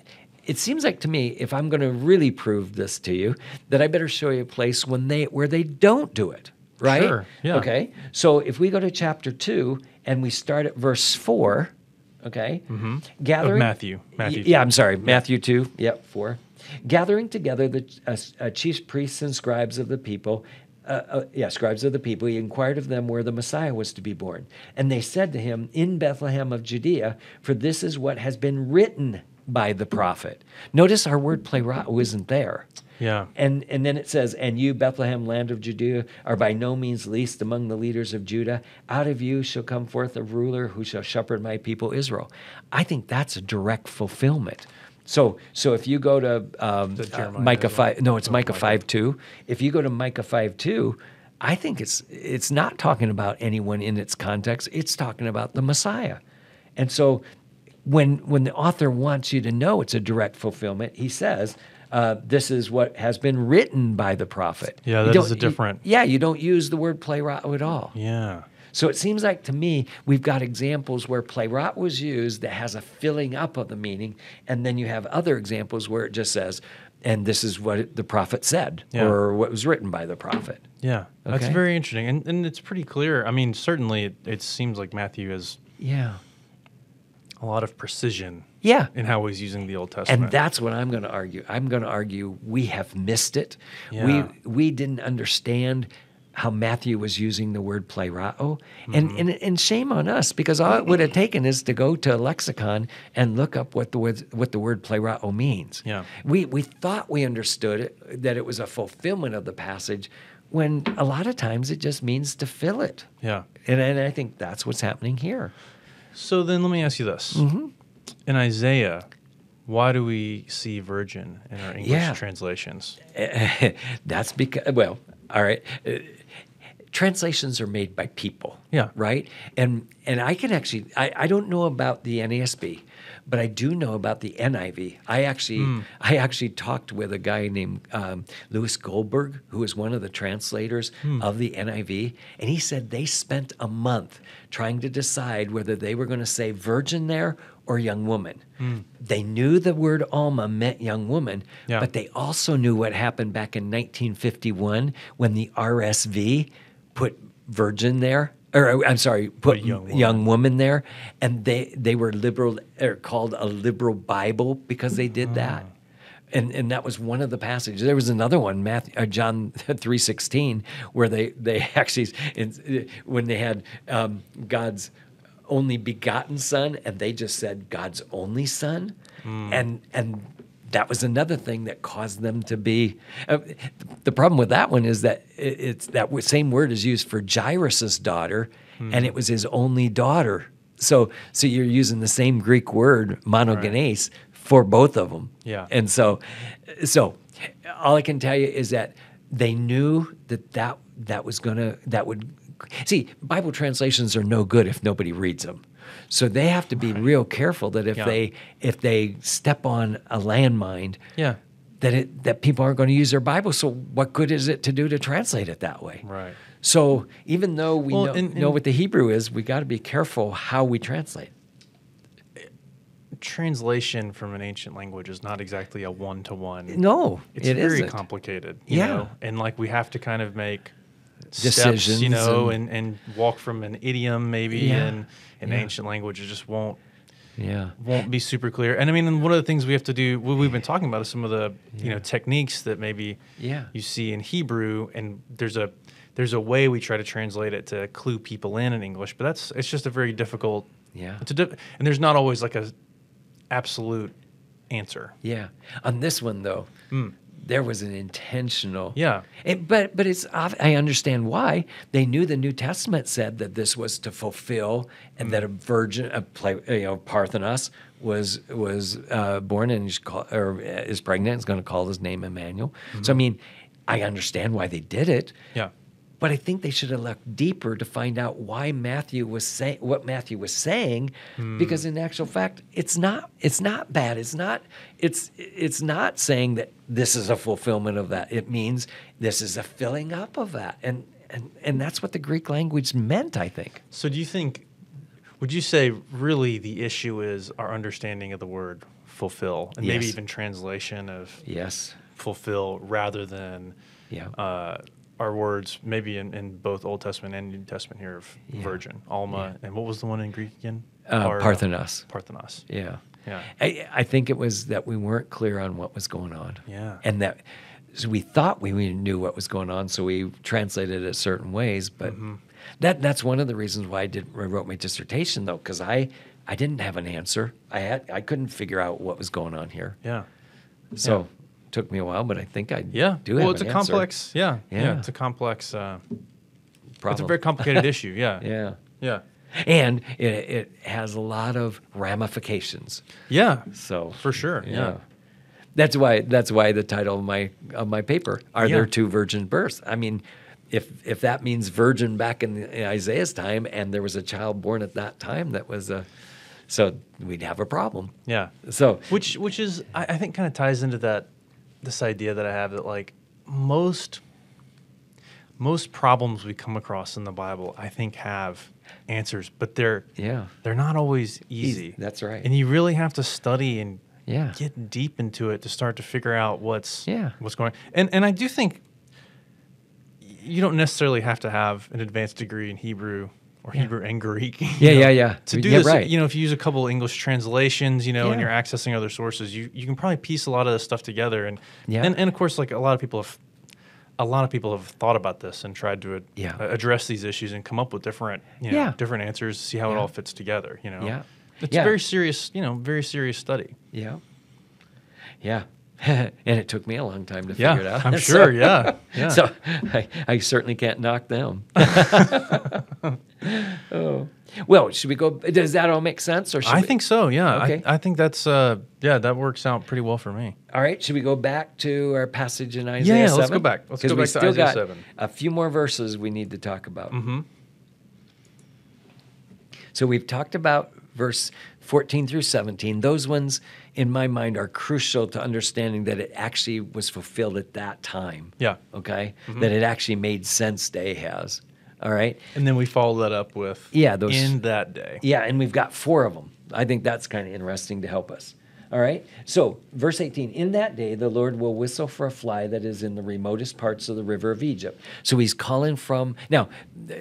it seems like to me, if I'm going to really prove this to you, that I better show you a place when they where they don't do it. Right? Sure, yeah. Okay. So if we go to chapter two and we start at verse four, okay, gathering Of Matthew. Matthew yeah, I'm sorry, Matthew two, yep, four. Gathering together the uh, uh, chief priests and scribes of the people, uh, uh, yeah, scribes of the people, he inquired of them where the Messiah was to be born. And they said to him, In Bethlehem of Judea, for this is what has been written by the prophet. Notice our word plerao isn't there. Yeah. And and then it says, And you, Bethlehem, land of Judea, are by no means least among the leaders of Judah. Out of you shall come forth a ruler who shall shepherd my people Israel. I think that's a direct fulfillment. So so if you go to um, uh, Micah five, no, it's Oh, Micah Micah. five two. If you go to Micah five two, I think it's it's not talking about anyone in its context. It's talking about the Messiah. And so when when the author wants you to know it's a direct fulfillment, he says, uh, "This is what has been written by the prophet." Yeah, You that is you- different- yeah, you don't use the word plerao at all. Yeah. So it seems like to me we've got examples where plerao was used that has a filling up of the meaning, and then you have other examples where it just says, "And this is what the prophet said," Yeah. or what was written by the prophet. Yeah. That's very interesting. And, and it's pretty clear. I mean, certainly it, it seems like Matthew has Yeah, a lot of precision yeah. in how he's using the Old Testament. And that's what I'm going to argue. I'm going to argue we have missed it. Yeah. We we didn't understand how Matthew was using the word plerao. And, Mm-hmm. and and shame on us because all it would have taken is to go to a lexicon and look up what the word what the word plerao means. Yeah. We we thought we understood it that it was a fulfillment of the passage when a lot of times it just means to fill it. yeah. And, and I think that's what's happening here. So then let me ask you this. Mm-hmm. In Isaiah, why do we see virgin in our English Yeah. translations? That's because, well, all right. Uh, translations are made by people. Yeah. Right? And and I can actually I, I don't know about the NASB, but I do know about the NIV. I actually Hmm. I actually talked with a guy named um, Louis Goldberg, who is one of the translators Hmm. of the NIV, and he said they spent a month trying to decide whether they were going to say virgin there or young woman. They knew the word Alma meant young woman, Yeah. but they also knew what happened back in 1951 when the RSV put virgin there. Or I'm sorry, put young young woman. woman. there, and they they were liberal or called a liberal Bible because they did that, and and that was one of the passages. There was another one, Matthew, uh, John three sixteen, where they they actually in, when they had um, God's only begotten Son, and they just said God's only Son, and and that was another thing that caused them to be. Uh, the problem with that one is that it, it's that same word is used for Jairus's daughter, and it was his only daughter. So so you're using the same Greek word monogenes for both of them. Yeah. and so so all I can tell you is that they knew that that that was gonna that would see Bible translations are no good if nobody reads them. So they have to be real careful that if Yeah. they if they step on a landmine, Yeah. that it that people aren't going to use their Bible. So what good is it to do to translate it that way? Right. So even though we Well, know, and- know what the Hebrew is, we got to be careful how we translate. Translation from an ancient language is not exactly a one to one. No, It's it very isn't. complicated. You Yeah. know? And like we have to kind of make Decisions steps, you know, and- and, and walk from an idiom maybe Yeah. and in Yeah. ancient language it just won't Yeah. won't be super clear. And I mean, and one of the things we have to do, what we've been talking about, is some of the you know techniques that maybe Yeah. you see in Hebrew, and there's a there's a way we try to translate it to clue people in in English, but that's it's just a very difficult. Yeah. Di- and there's not always like a absolute answer. Yeah. On this one though, hmm. There was an intentional. Yeah. It, but but it's I understand why they knew the New Testament said that this was to fulfill and that a virgin, a play, you know, Parthenos was was uh, born and is call, or uh, is pregnant. Is going to call his name Emmanuel. So I mean, I understand why they did it. Yeah. But I think they should have looked deeper to find out why Matthew was saying what Matthew was saying, because in actual fact, it's not it's not bad. It's not it's it's not saying that this is a fulfillment of that. It means this is a filling up of that, and and and that's what the Greek language meant. I think. So do you think? Would you say really the issue is our understanding of the word fulfill, and maybe even translation of Yes. fulfill rather than Yeah. uh, our words, maybe in, in both Old Testament and New Testament here of Yeah. virgin, alma, and what was the one in Greek again? Uh, Par- Parthenos. Parthenos. Yeah. Yeah. I, I think it was that we weren't clear on what was going on. Yeah. And that so we thought we, we knew what was going on, so we translated it certain ways. But Mm-hmm. that that's one of the reasons why I did I wrote my dissertation though, because I I didn't have an answer. I had I couldn't figure out what was going on here. Yeah. So Yeah. Took me a while, but I think I Yeah. do it. well, have it's an a answer. complex. Yeah, yeah. Yeah. It's a complex. Uh, it's a very complicated issue. Yeah. yeah. Yeah. And it, it has a lot of ramifications. Yeah. So For sure. Yeah. That's why that's why the title of my of my paper are Yeah. there two virgin births. I mean, if if that means virgin back in, the, in Isaiah's time and there was a child born at that time that was a so we'd have a problem. Yeah. So Which which is I, I think kind of ties into that this idea that I have that like most most problems we come across in the Bible I think have answers, but they're yeah. they're not always easy. that's right. And you really have to study and Yeah. get deep into it to start to figure out what's Yeah. what's going on. And and I do think you don't necessarily have to have an advanced degree in Hebrew or Yeah. Hebrew and Greek. Yeah, know, yeah, yeah. To do Yeah, this, right. you know, if you use a couple English translations, you know, and you're accessing other sources, you you can probably piece a lot of this stuff together. And Yeah. and, and of course, like a lot of people have. A lot of people have thought about this and tried to ad- Yeah. address these issues and come up with different, you know, Yeah. different answers to see how it all fits together. You know, Yeah. it's Yeah. a very serious, you know, very serious study. Yeah. Yeah. and it took me a long time to Yeah, figure it out. I'm So- sure. yeah, yeah. So I, I certainly can't knock them. oh. Well, should we go? Does that all make sense? Or I we- think so. Yeah, Okay. I, I think that's uh, yeah, that works out pretty well for me. All right. Should we go back to our passage in Isaiah? yeah, 7? let's go back. Let's go back to Isaiah 7. A few more verses we need to talk about. Mm-hmm. So we've talked about verse 14 through 17. Those ones, in my mind, are crucial to understanding that it actually was fulfilled at that time. Yeah, Okay? Mm-hmm. That it actually made sense to Ahaz. All right? and then we follow that up with Yeah, those- in that day. Yeah, and we've got four of them. I think that's kind of interesting to help us. All right. So, verse 18 In that day, the Lord will whistle for a fly that is in the remotest parts of the river of Egypt. So, he's calling from, now,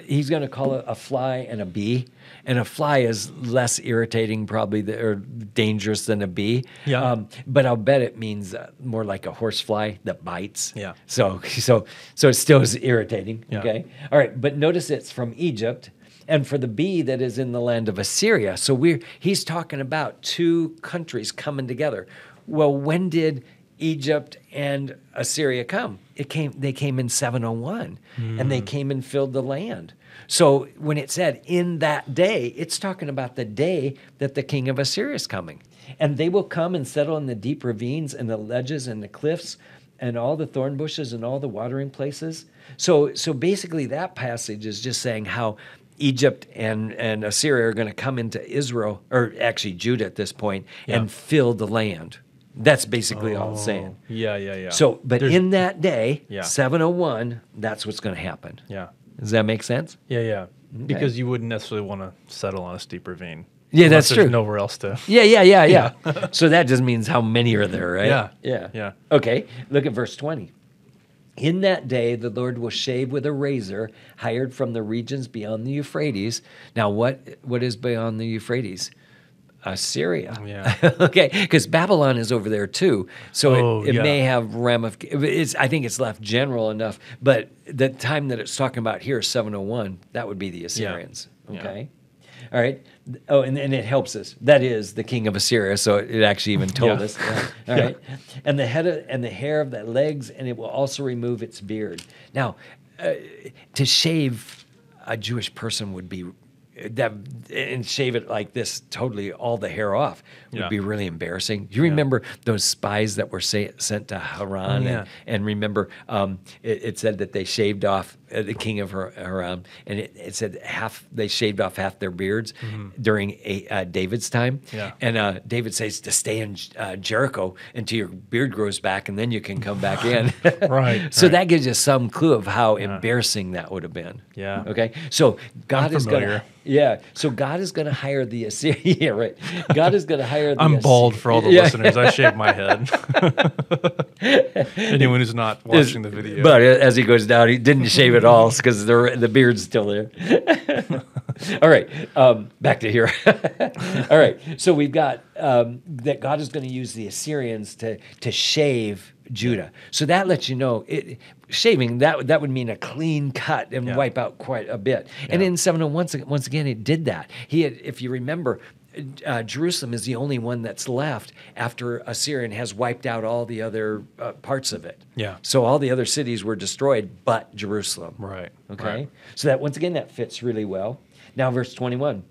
he's going to call a, a fly and a bee. And a fly is less irritating, probably, th- or dangerous than a bee. Yeah. Um, but I'll bet it means uh, more like a horsefly that bites. Yeah. So, so, so it still is irritating. Yeah. Okay. All right. But notice it's from Egypt and for the bee that is in the land of Assyria. So we're he's talking about two countries coming together. Well, when did Egypt and Assyria come? It came they came in 701 and they hmm. came and filled the land. So when it said in that day, it's talking about the day that the king of Assyria is coming. And they will come and settle in the deep ravines and the ledges and the cliffs and all the thorn bushes and all the watering places. So so basically that passage is just saying how Egypt and, and Assyria are going to come into Israel, or actually Judah at this point, and Yeah. fill the land. That's basically all it's oh, saying. Oh, Yeah, yeah, yeah. So, but There's- in that day, Yeah. 701, that's what's going to happen. yeah, Does that make sense? yeah, yeah, because you wouldn't necessarily want to settle on a steep ravine. Yeah, unless that's there's true. Nowhere else to. Yeah, yeah, yeah, yeah. so that just means how many are there, right? Yeah, Yeah. yeah. Okay, look at verse 20. In that day, the Lord will shave with a razor hired from the regions beyond the Euphrates. Now, what what is beyond the Euphrates? Assyria. Yeah. okay, because Babylon is over there too, so Oh, it, it yeah. may have ramifications. I think it's left general enough, but the time that it's talking about here, 701, that would be the Assyrians. Yeah. Okay. All right. Oh, and, and it helps us. That is the king of Assyria. So it actually even told Yeah. us. All right. And the head of, and the hair of the legs, and it will also remove its beard. Now, uh, to shave a Jewish person would be that and shave it like this, totally all the hair off would Yeah. be really embarrassing. You remember those spies that were say, sent to Haran? Oh, yeah. and, and remember, um, it, it said that they shaved off uh, the king of Har- Haram, and it, it said half they shaved off half their beards during a, uh, David's time. Yeah. And uh, David says to stay in uh, Jericho until your beard grows back, and then you can come back in. Right, So right. that gives you some clue of how embarrassing that would have been. Yeah. Okay. So God is going to. Yeah. So God is going to hire the Assyrian. yeah, right. God is going to hire the. I'm bald for all the Yeah. listeners. I shaved my head. Anyone who's not watching the video. But as he goes down, he didn't shave it all because the the beard's still there. all right, um, back to here. all right, so we've got um, that God is going to use the Assyrians to to shave Judah. So that lets you know it. Shaving that that would mean a clean cut and Yeah. wipe out quite a bit. And Yeah. in 701, once once again, it did that. He had, if you remember, uh, Jerusalem is the only one that's left after Assyrian has wiped out all the other uh, parts of it. Yeah. So all the other cities were destroyed, but Jerusalem. Right. Okay. right. So that once again that fits really well. Now verse 21.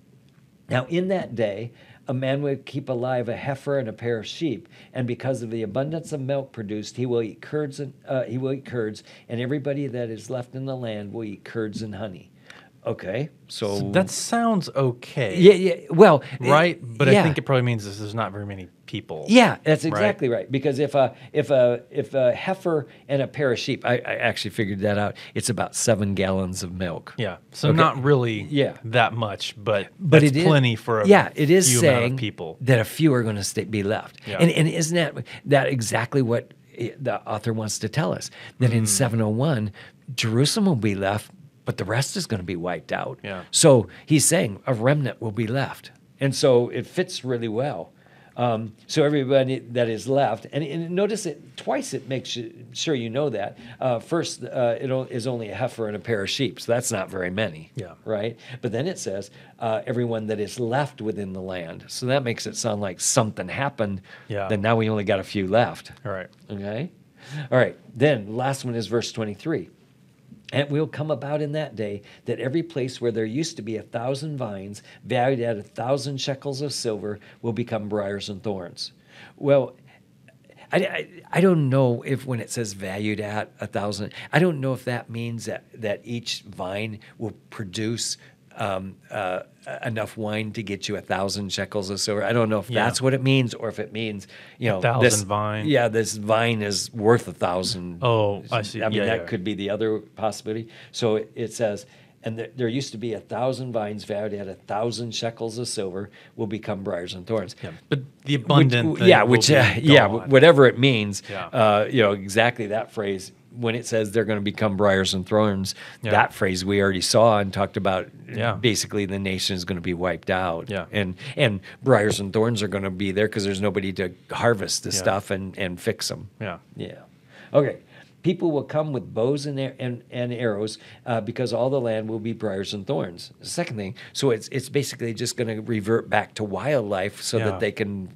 Now in that day a man will keep alive a heifer and a pair of sheep, and because of the abundance of milk produced, he will eat curds and uh, he will eat curds, and everybody that is left in the land will eat curds and honey. Okay, so, That sounds okay. yeah, yeah. Well, it- Right? But I think it probably means this there's not very many people. Yeah, that's exactly right. Because if a if a if a heifer and a pair of sheep, I, I actually figured that out. It's about seven gallons of milk. Yeah. So Okay. not really Yeah. that much, but But it is plenty for a yeah. It is saying of people. that a few are going to stay, be left. Yeah. And and isn't that that exactly what i- the author wants to tell us? That Mm-hmm. in seven hundred one, Jerusalem will be left, but the rest is going to be wiped out. Yeah. So he's saying a remnant will be left, and so it fits really well. Um, so everybody that is left, and, and notice it twice. It makes you, sure you know that. Uh, first, uh, it is only a heifer and a pair of sheep, so that's not very many. Yeah. Right. But then it says uh, everyone that is left within the land. So that makes it sound like something happened. Yeah. Then now we only got a few left. All right. Okay. All right. Then last one is verse 23. And it will come about in that day that every place where there used to be a thousand vines, valued at a thousand shekels of silver, will become briars and thorns. Well, I, I, I don't know if when it says valued at a thousand, I don't know if that means that, that each vine will produce um, uh, enough wine to get you a thousand shekels of silver. I don't know if Yeah. that's what it means or if it means, you know, thousand this, vine. Yeah, this vine is worth a thousand. Oh, I see. I mean, Yeah, that yeah. could be the other possibility. So it, it says, and there, there used to be a thousand vines valued at a thousand shekels of silver will become briars and thorns. Yeah. But the abundant Which, yeah, which uh, yeah, whatever it means. Yeah. Uh, you know exactly that phrase. When it says they're going to become briars and thorns, Yeah. that phrase we already saw and talked about. Yeah. Basically, the nation is going to be wiped out. Yeah. And and briars and thorns are going to be there because there's nobody to harvest the Yeah. stuff and and fix them. Yeah. Yeah. Okay. People will come with bows and, and, and arrows uh, because all the land will be briars and thorns. The second thing, so it's it's basically just going to revert back to wildlife so Yeah. that they can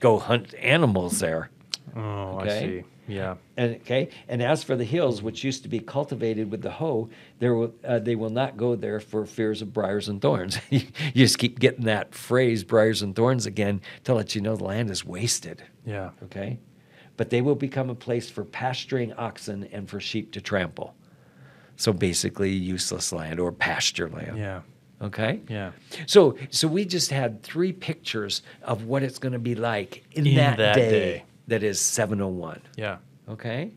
go hunt animals there. Oh, I see. Yeah. And okay, and as for the hills which used to be cultivated with the hoe, there will, uh, they will not go there for fears of briars and thorns. you just keep getting that phrase, briars and thorns, again to let you know the land is wasted. Yeah. Okay, but they will become a place for pasturing oxen and for sheep to trample. So basically, useless land or pasture land. Yeah. Okay. Yeah. So so we just had three pictures of what it's going to be like in, In that, that day, day. That is 701. Yeah. Okay.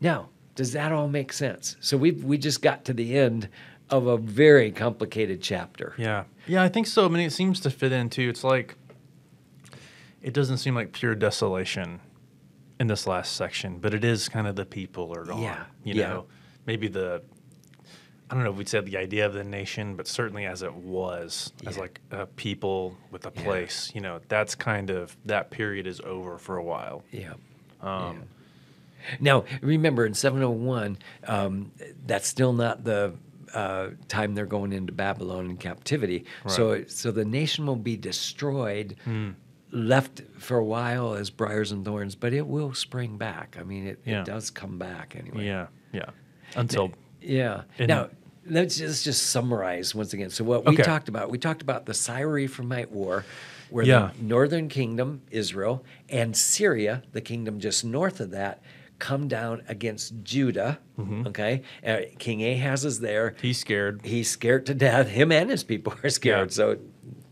Now, does that all make sense? So we we just got to the end of a very complicated chapter. Yeah. Yeah, I think so. I mean, it seems to fit in too. It's like it doesn't seem like pure desolation in this last section, but it is kind of the people are gone. Yeah, You yeah. know, maybe the I don't know if we'd say the idea of the nation, but certainly as it was, as like a people with a Yeah. place, you know, that's kind of that period is over for a while. Yeah. Um, Now, remember in 701, um, that's still not the uh, time they're going into Babylon in captivity. Right. So, so the nation will be destroyed, Hmm. left for a while as briars and thorns, but it will spring back. I mean, it, Yeah. it does come back anyway. Yeah. Yeah. Until Yeah. And- now, let's just, let's just summarize once again. So, what we Okay. talked about, we talked about the Syro-Ephraimite War, where Yeah. the northern kingdom, Israel, and Syria, the kingdom just north of that, come down against Judah. Mm-hmm. Okay, uh, King Ahaz is there. He's scared. He's scared to death. Him and his people are scared. Yeah. So,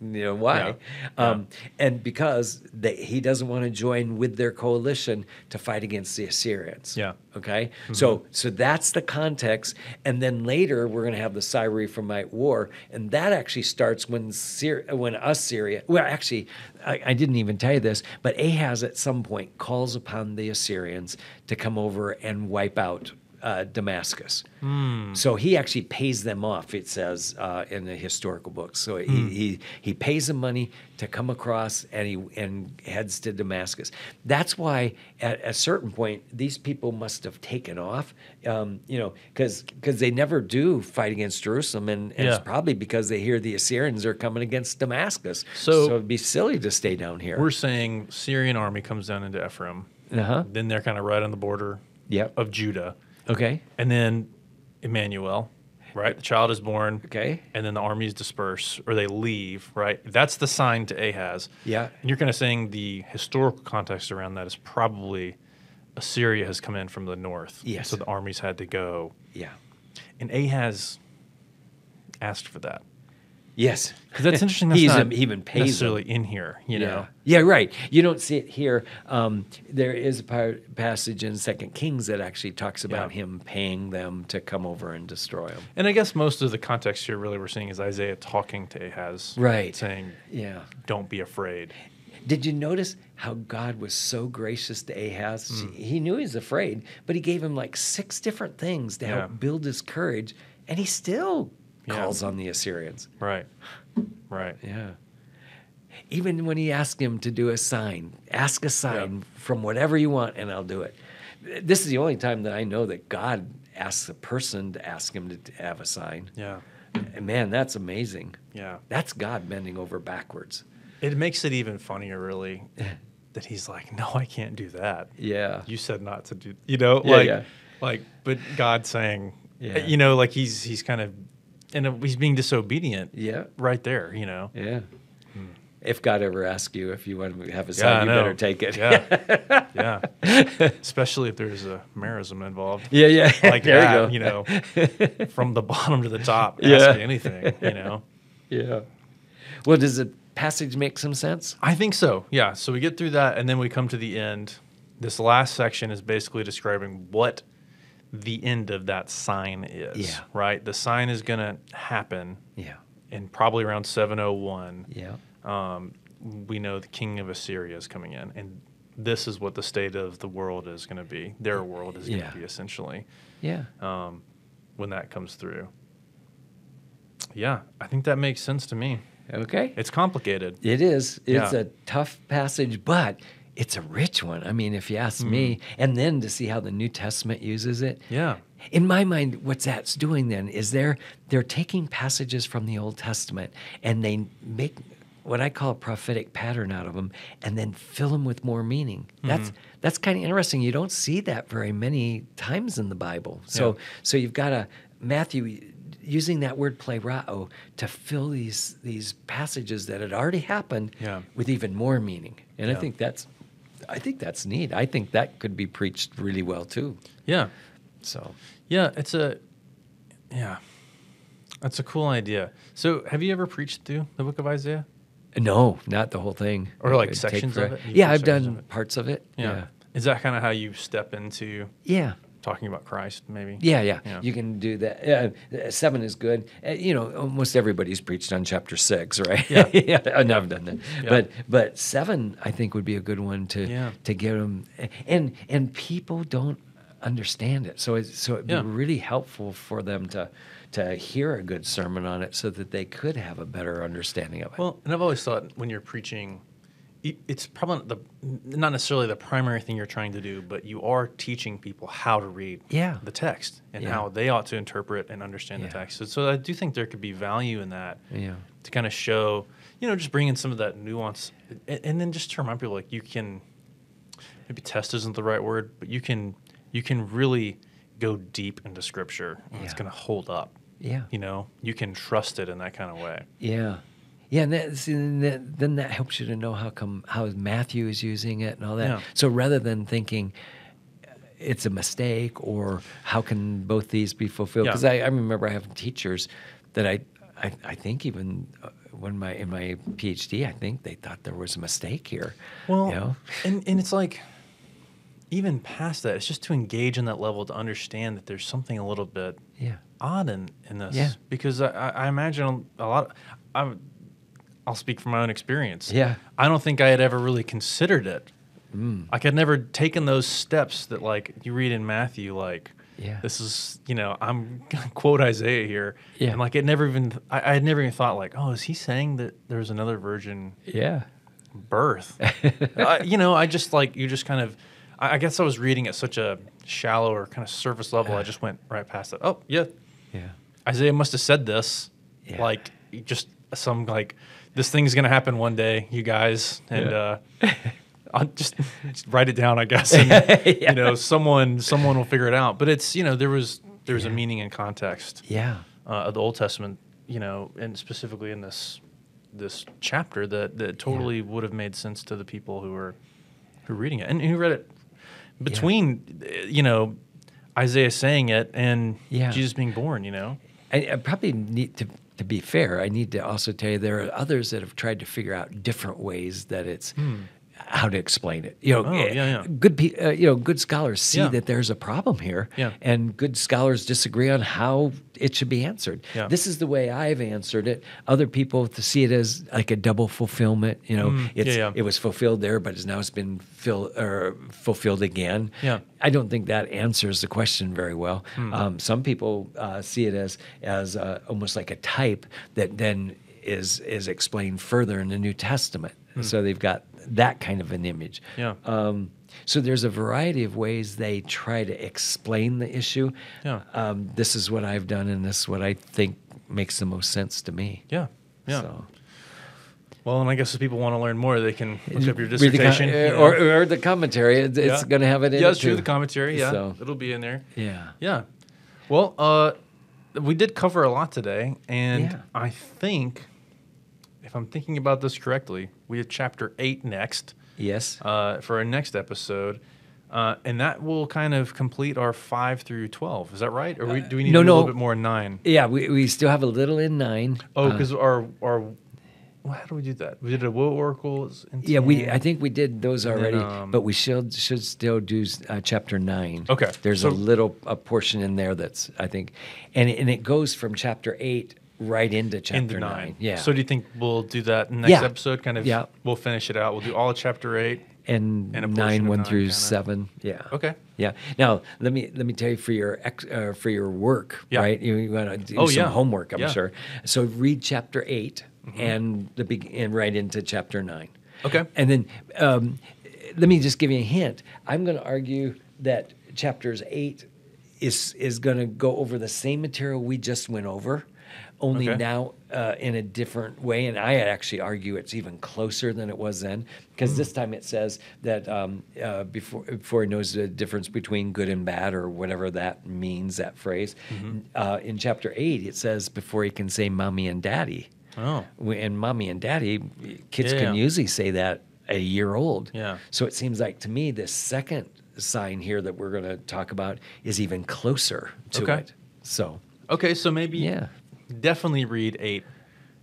you know why? Yeah. Um, and because they, he doesn't want to join with their coalition to fight against the Assyrians. Yeah. Okay. So so that's the context, and then later we're going to have the Syro-Ephraimite War, and that actually starts when Syria, when Assyria. Well, actually, I, I didn't even tell you this, but Ahaz at some point calls upon the Assyrians to come over and wipe out. Uh, Damascus. So he actually pays them off. It says uh, in the historical books. So he, he he pays them money to come across, and he and heads to Damascus. That's why at a certain point these people must have taken off. Um, you know, because they never do fight against Jerusalem, and, and Yeah. it's probably because they hear the Assyrians are coming against Damascus. So- it'd be silly to stay down here. We're saying Syrian army comes down into Ephraim. Uh huh. Then they're kind of right on the border Yep. of Judah. Okay. And then Emmanuel, right? The child is born. Okay. And then the armies disperse or they leave, right? That's the sign to Ahaz. Yeah. And you're kind of saying the historical context around that is probably Assyria has come in from the north. Yes. So the armies had to go. Yeah. And Ahaz asked for that. Yes. Because that's interesting. That's He's not even pays necessarily in here, you know? Yeah, right. You don't see it here. Um, there is a part, passage in Second Kings that actually talks about Yeah. him paying them to come over and destroy them. And I guess most of the context here really we're seeing is Isaiah talking to Ahaz. Right. Saying, Yeah. don't be afraid. Did you notice how God was so gracious to Ahaz? Hmm. He knew he was afraid, but he gave him like six different things to Yeah. help build his courage, and he still Yeah. calls on the Assyrians. Right. Right. Yeah. Even when he asked him to do a sign, ask a sign from whatever you want, and I'll do it. This is the only time that I know that God asks a person to ask him to have a sign. Yeah. And man, that's amazing. Yeah. That's God bending over backwards. It makes it even funnier, really, that he's like, "No, I can't do that. Yeah. You said not to do." You know, Yeah, like, yeah. like, but God saying, Yeah. you know, like he's he's kind of, and he's being disobedient. Yeah. Right there, you know. Yeah. If God ever asks you if you want to have a Yeah, you better take it. Yeah. yeah. Especially if there's a merism involved. yeah, yeah. Like there that, you you, know, from the bottom to the top, Yeah. ask anything, you know. yeah. Well, does the passage make some sense? I think so. Yeah. So we get through that, and then we come to the end. This last section is basically describing what the end of that sign is. Yeah. Right. The sign is going to happen Yeah. in probably around 701. Yeah. Um, we know the king of Assyria is coming in, and this is what the state of the world is going to be. Their world is going Yeah. to be essentially Yeah. um, when that comes through. Yeah, I think that makes sense to me. Okay. It's complicated. It is. It's Yeah. a tough passage, but it's a rich one. I mean, if you ask me, hmm. and then to see how the New Testament uses it. Yeah. In my mind, what that's doing then is they're they're taking passages from the Old Testament and they make what I call a prophetic pattern out of them, and then fill them with more meaning. Hmm. That's that's kind of interesting. You don't see that very many times in the Bible. So Yeah. so you've got a Matthew using that word plerao to fill these these passages that had already happened Yeah. with even more meaning. And I think that's I think that's neat. I think that could be preached really well too. Yeah. So Yeah, it's a yeah. That's a cool idea. So, have you ever preached through the book of Isaiah? no, not the whole thing. Or, like, It'd sections of it? Yeah, I've done of parts of it. Yeah. Is that kind of how you step into Yeah. Talking about Christ, maybe? Yeah, yeah, Yeah. You can do that. Uh, seven is good. Uh, you know, almost everybody's preached on chapter six, right? Yeah. yeah. I've done that. Yeah. But but seven, I think, would be a good one to Yeah. to get them. And and people don't understand it, so it's, so it'd be really helpful for them to to hear a good sermon on it, so that they could have a better understanding of it. Well, and I've always thought when you're preaching, it's probably not, the, not necessarily the primary thing you're trying to do, but you are teaching people how to read Yeah. the text and Yeah. how they ought to interpret and understand Yeah. the text. So, so I do think there could be value in that yeah. to kind of show, you know, just bring in some of that nuance, and, and then just to remind people like you can, maybe test isn't the right word, but you can you can really go deep into Scripture, and it's going to hold up. Yeah. You know, you can trust it in that kind of way. Yeah. Yeah, and that, see, then that, then that helps you to know how come how Matthew is using it and all that. Yeah. So rather than thinking, it's a mistake or how can both these be fulfilled? Yeah. Because I, remember I having teachers that I, I, I think even uh, when my in my PhD, I think they thought there was a mistake here. Well, you know? and and it's like even past that, it's just to engage in that level to understand that there's something a little bit yeah, odd in, in this. Yeah. Because I, I I imagine a lot. I, I'll speak from my own experience. Yeah. I don't think I had ever really considered it. Mm. Like I'd never taken those steps that like you read in Matthew. Like, Yeah. this is you know I'm gonna quote Isaiah here. Yeah. And like it never even I, I had never even thought like oh is he saying that there's another virgin yeah, birth. I, you know, I just like you just kind of. I, I guess I was reading at such a shallow or kind of surface level. I just went right past it. Oh yeah, yeah, Isaiah must have said this. Yeah. Like just some like this thing's gonna happen one day, you guys, and Yeah. uh, I'll just, just write it down, I guess. And, Yeah. You know, someone someone will figure it out. But it's you know there was there was a meaning and context yeah, uh, of the Old Testament, you know, and specifically in this this chapter that that totally would have made sense to the people who were who were reading it and who read it between, you know, Isaiah saying it and Yeah. Jesus being born. You know, I, I probably need to to be fair. I need to also tell you there are others that have tried to figure out different ways that it's. Hmm. How to explain it? You know. Oh, eh, yeah, yeah. good. pe- Uh, you know, good scholars see Yeah. that there's a problem here, Yeah. and good scholars disagree on how it should be answered. This is the way I've answered it. Other people to see it as like a double fulfillment. You know, Mm, it's it was fulfilled there, but it's now it's been fill, or fulfilled again. Yeah. I don't think that answers the question very well. Hmm. Um, some people uh, see it as as uh, almost like a type that then is is explained further in the New Testament. So they've got that kind of an image. Yeah. Um, so there's a variety of ways they try to explain the issue. Yeah. Um, this is what I've done, and this is what I think makes the most sense to me. yeah, yeah. So. Well, and I guess if people want to learn more, they can look up your Read the com- dissertation uh, you know. or, or the commentary. It's, it's going to have it in Yeah, it true. too. The commentary, yeah, So, it'll be in there. yeah. Yeah. Well, uh, we did cover a lot today, and Yeah. I think, if I'm thinking about this correctly, we have chapter eight next Yes. uh, for our next episode. Uh, and that will kind of complete our five through twelve. Is that right? Or we, do we need no, do a no. little bit more in nine? Yeah, we, we still have a little in nine. Oh, Uh, because our our well, how do we do that? We did a woe oracles. In yeah, we I think we did those And then, already, um, but we should should still do uh, chapter nine. Okay, there's so- a little a portion in there that's I think, and and it goes from chapter eight right into chapter into nine. nine. Yeah. So do you think we'll do that in the next Yeah. episode? Kind of. Yeah. We'll finish it out. We'll do all of chapter eight. and, and nine one through kinda. seven. Yeah. Okay. Yeah. Now let me let me tell you for your ex, uh, for your work, Yeah. right? You, you want to do Oh, some yeah. homework, I'm Yeah. Mm-hmm. sure. So read chapter 8 and the beg- and right into chapter nine. Okay. And then um, let me just give you a hint. I'm going to argue that chapters eight is is going to go over the same material we just went over, only Okay. now uh, in a different way. And I actually argue it's even closer than it was then, because this time it says that um, uh, before before he knows the difference between good and bad, or whatever that means, that phrase. Uh, in chapter eight, it says before he can say mommy and daddy. Oh. And mommy and daddy, kids Yeah, can usually say that a year old. Yeah. So it seems like to me this second sign here that we're going to talk about is even closer to Okay. it. So Okay. So maybe. Yeah. Definitely read eight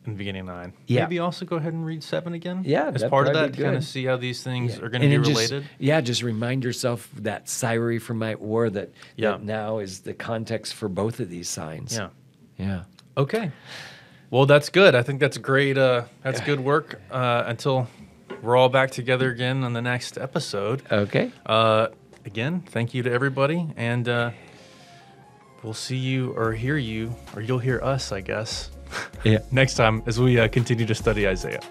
in the beginning of nine. Yeah. Maybe also go ahead and read seven again. Yeah, As part of that, kind of see how these things yeah. are going to be then just- related. yeah, just remind yourself that Syro-Ephraimite war that, Yeah. that now is the context for both of these signs. Yeah. Yeah. Okay. Well, that's good. I think that's great. Uh, that's good work. Uh, until we're all back together again on the next episode. Okay. Uh, again, thank you to everybody, and uh, we'll see you or hear you, or you'll hear us, I guess, Yeah. next time as we uh, continue to study Isaiah.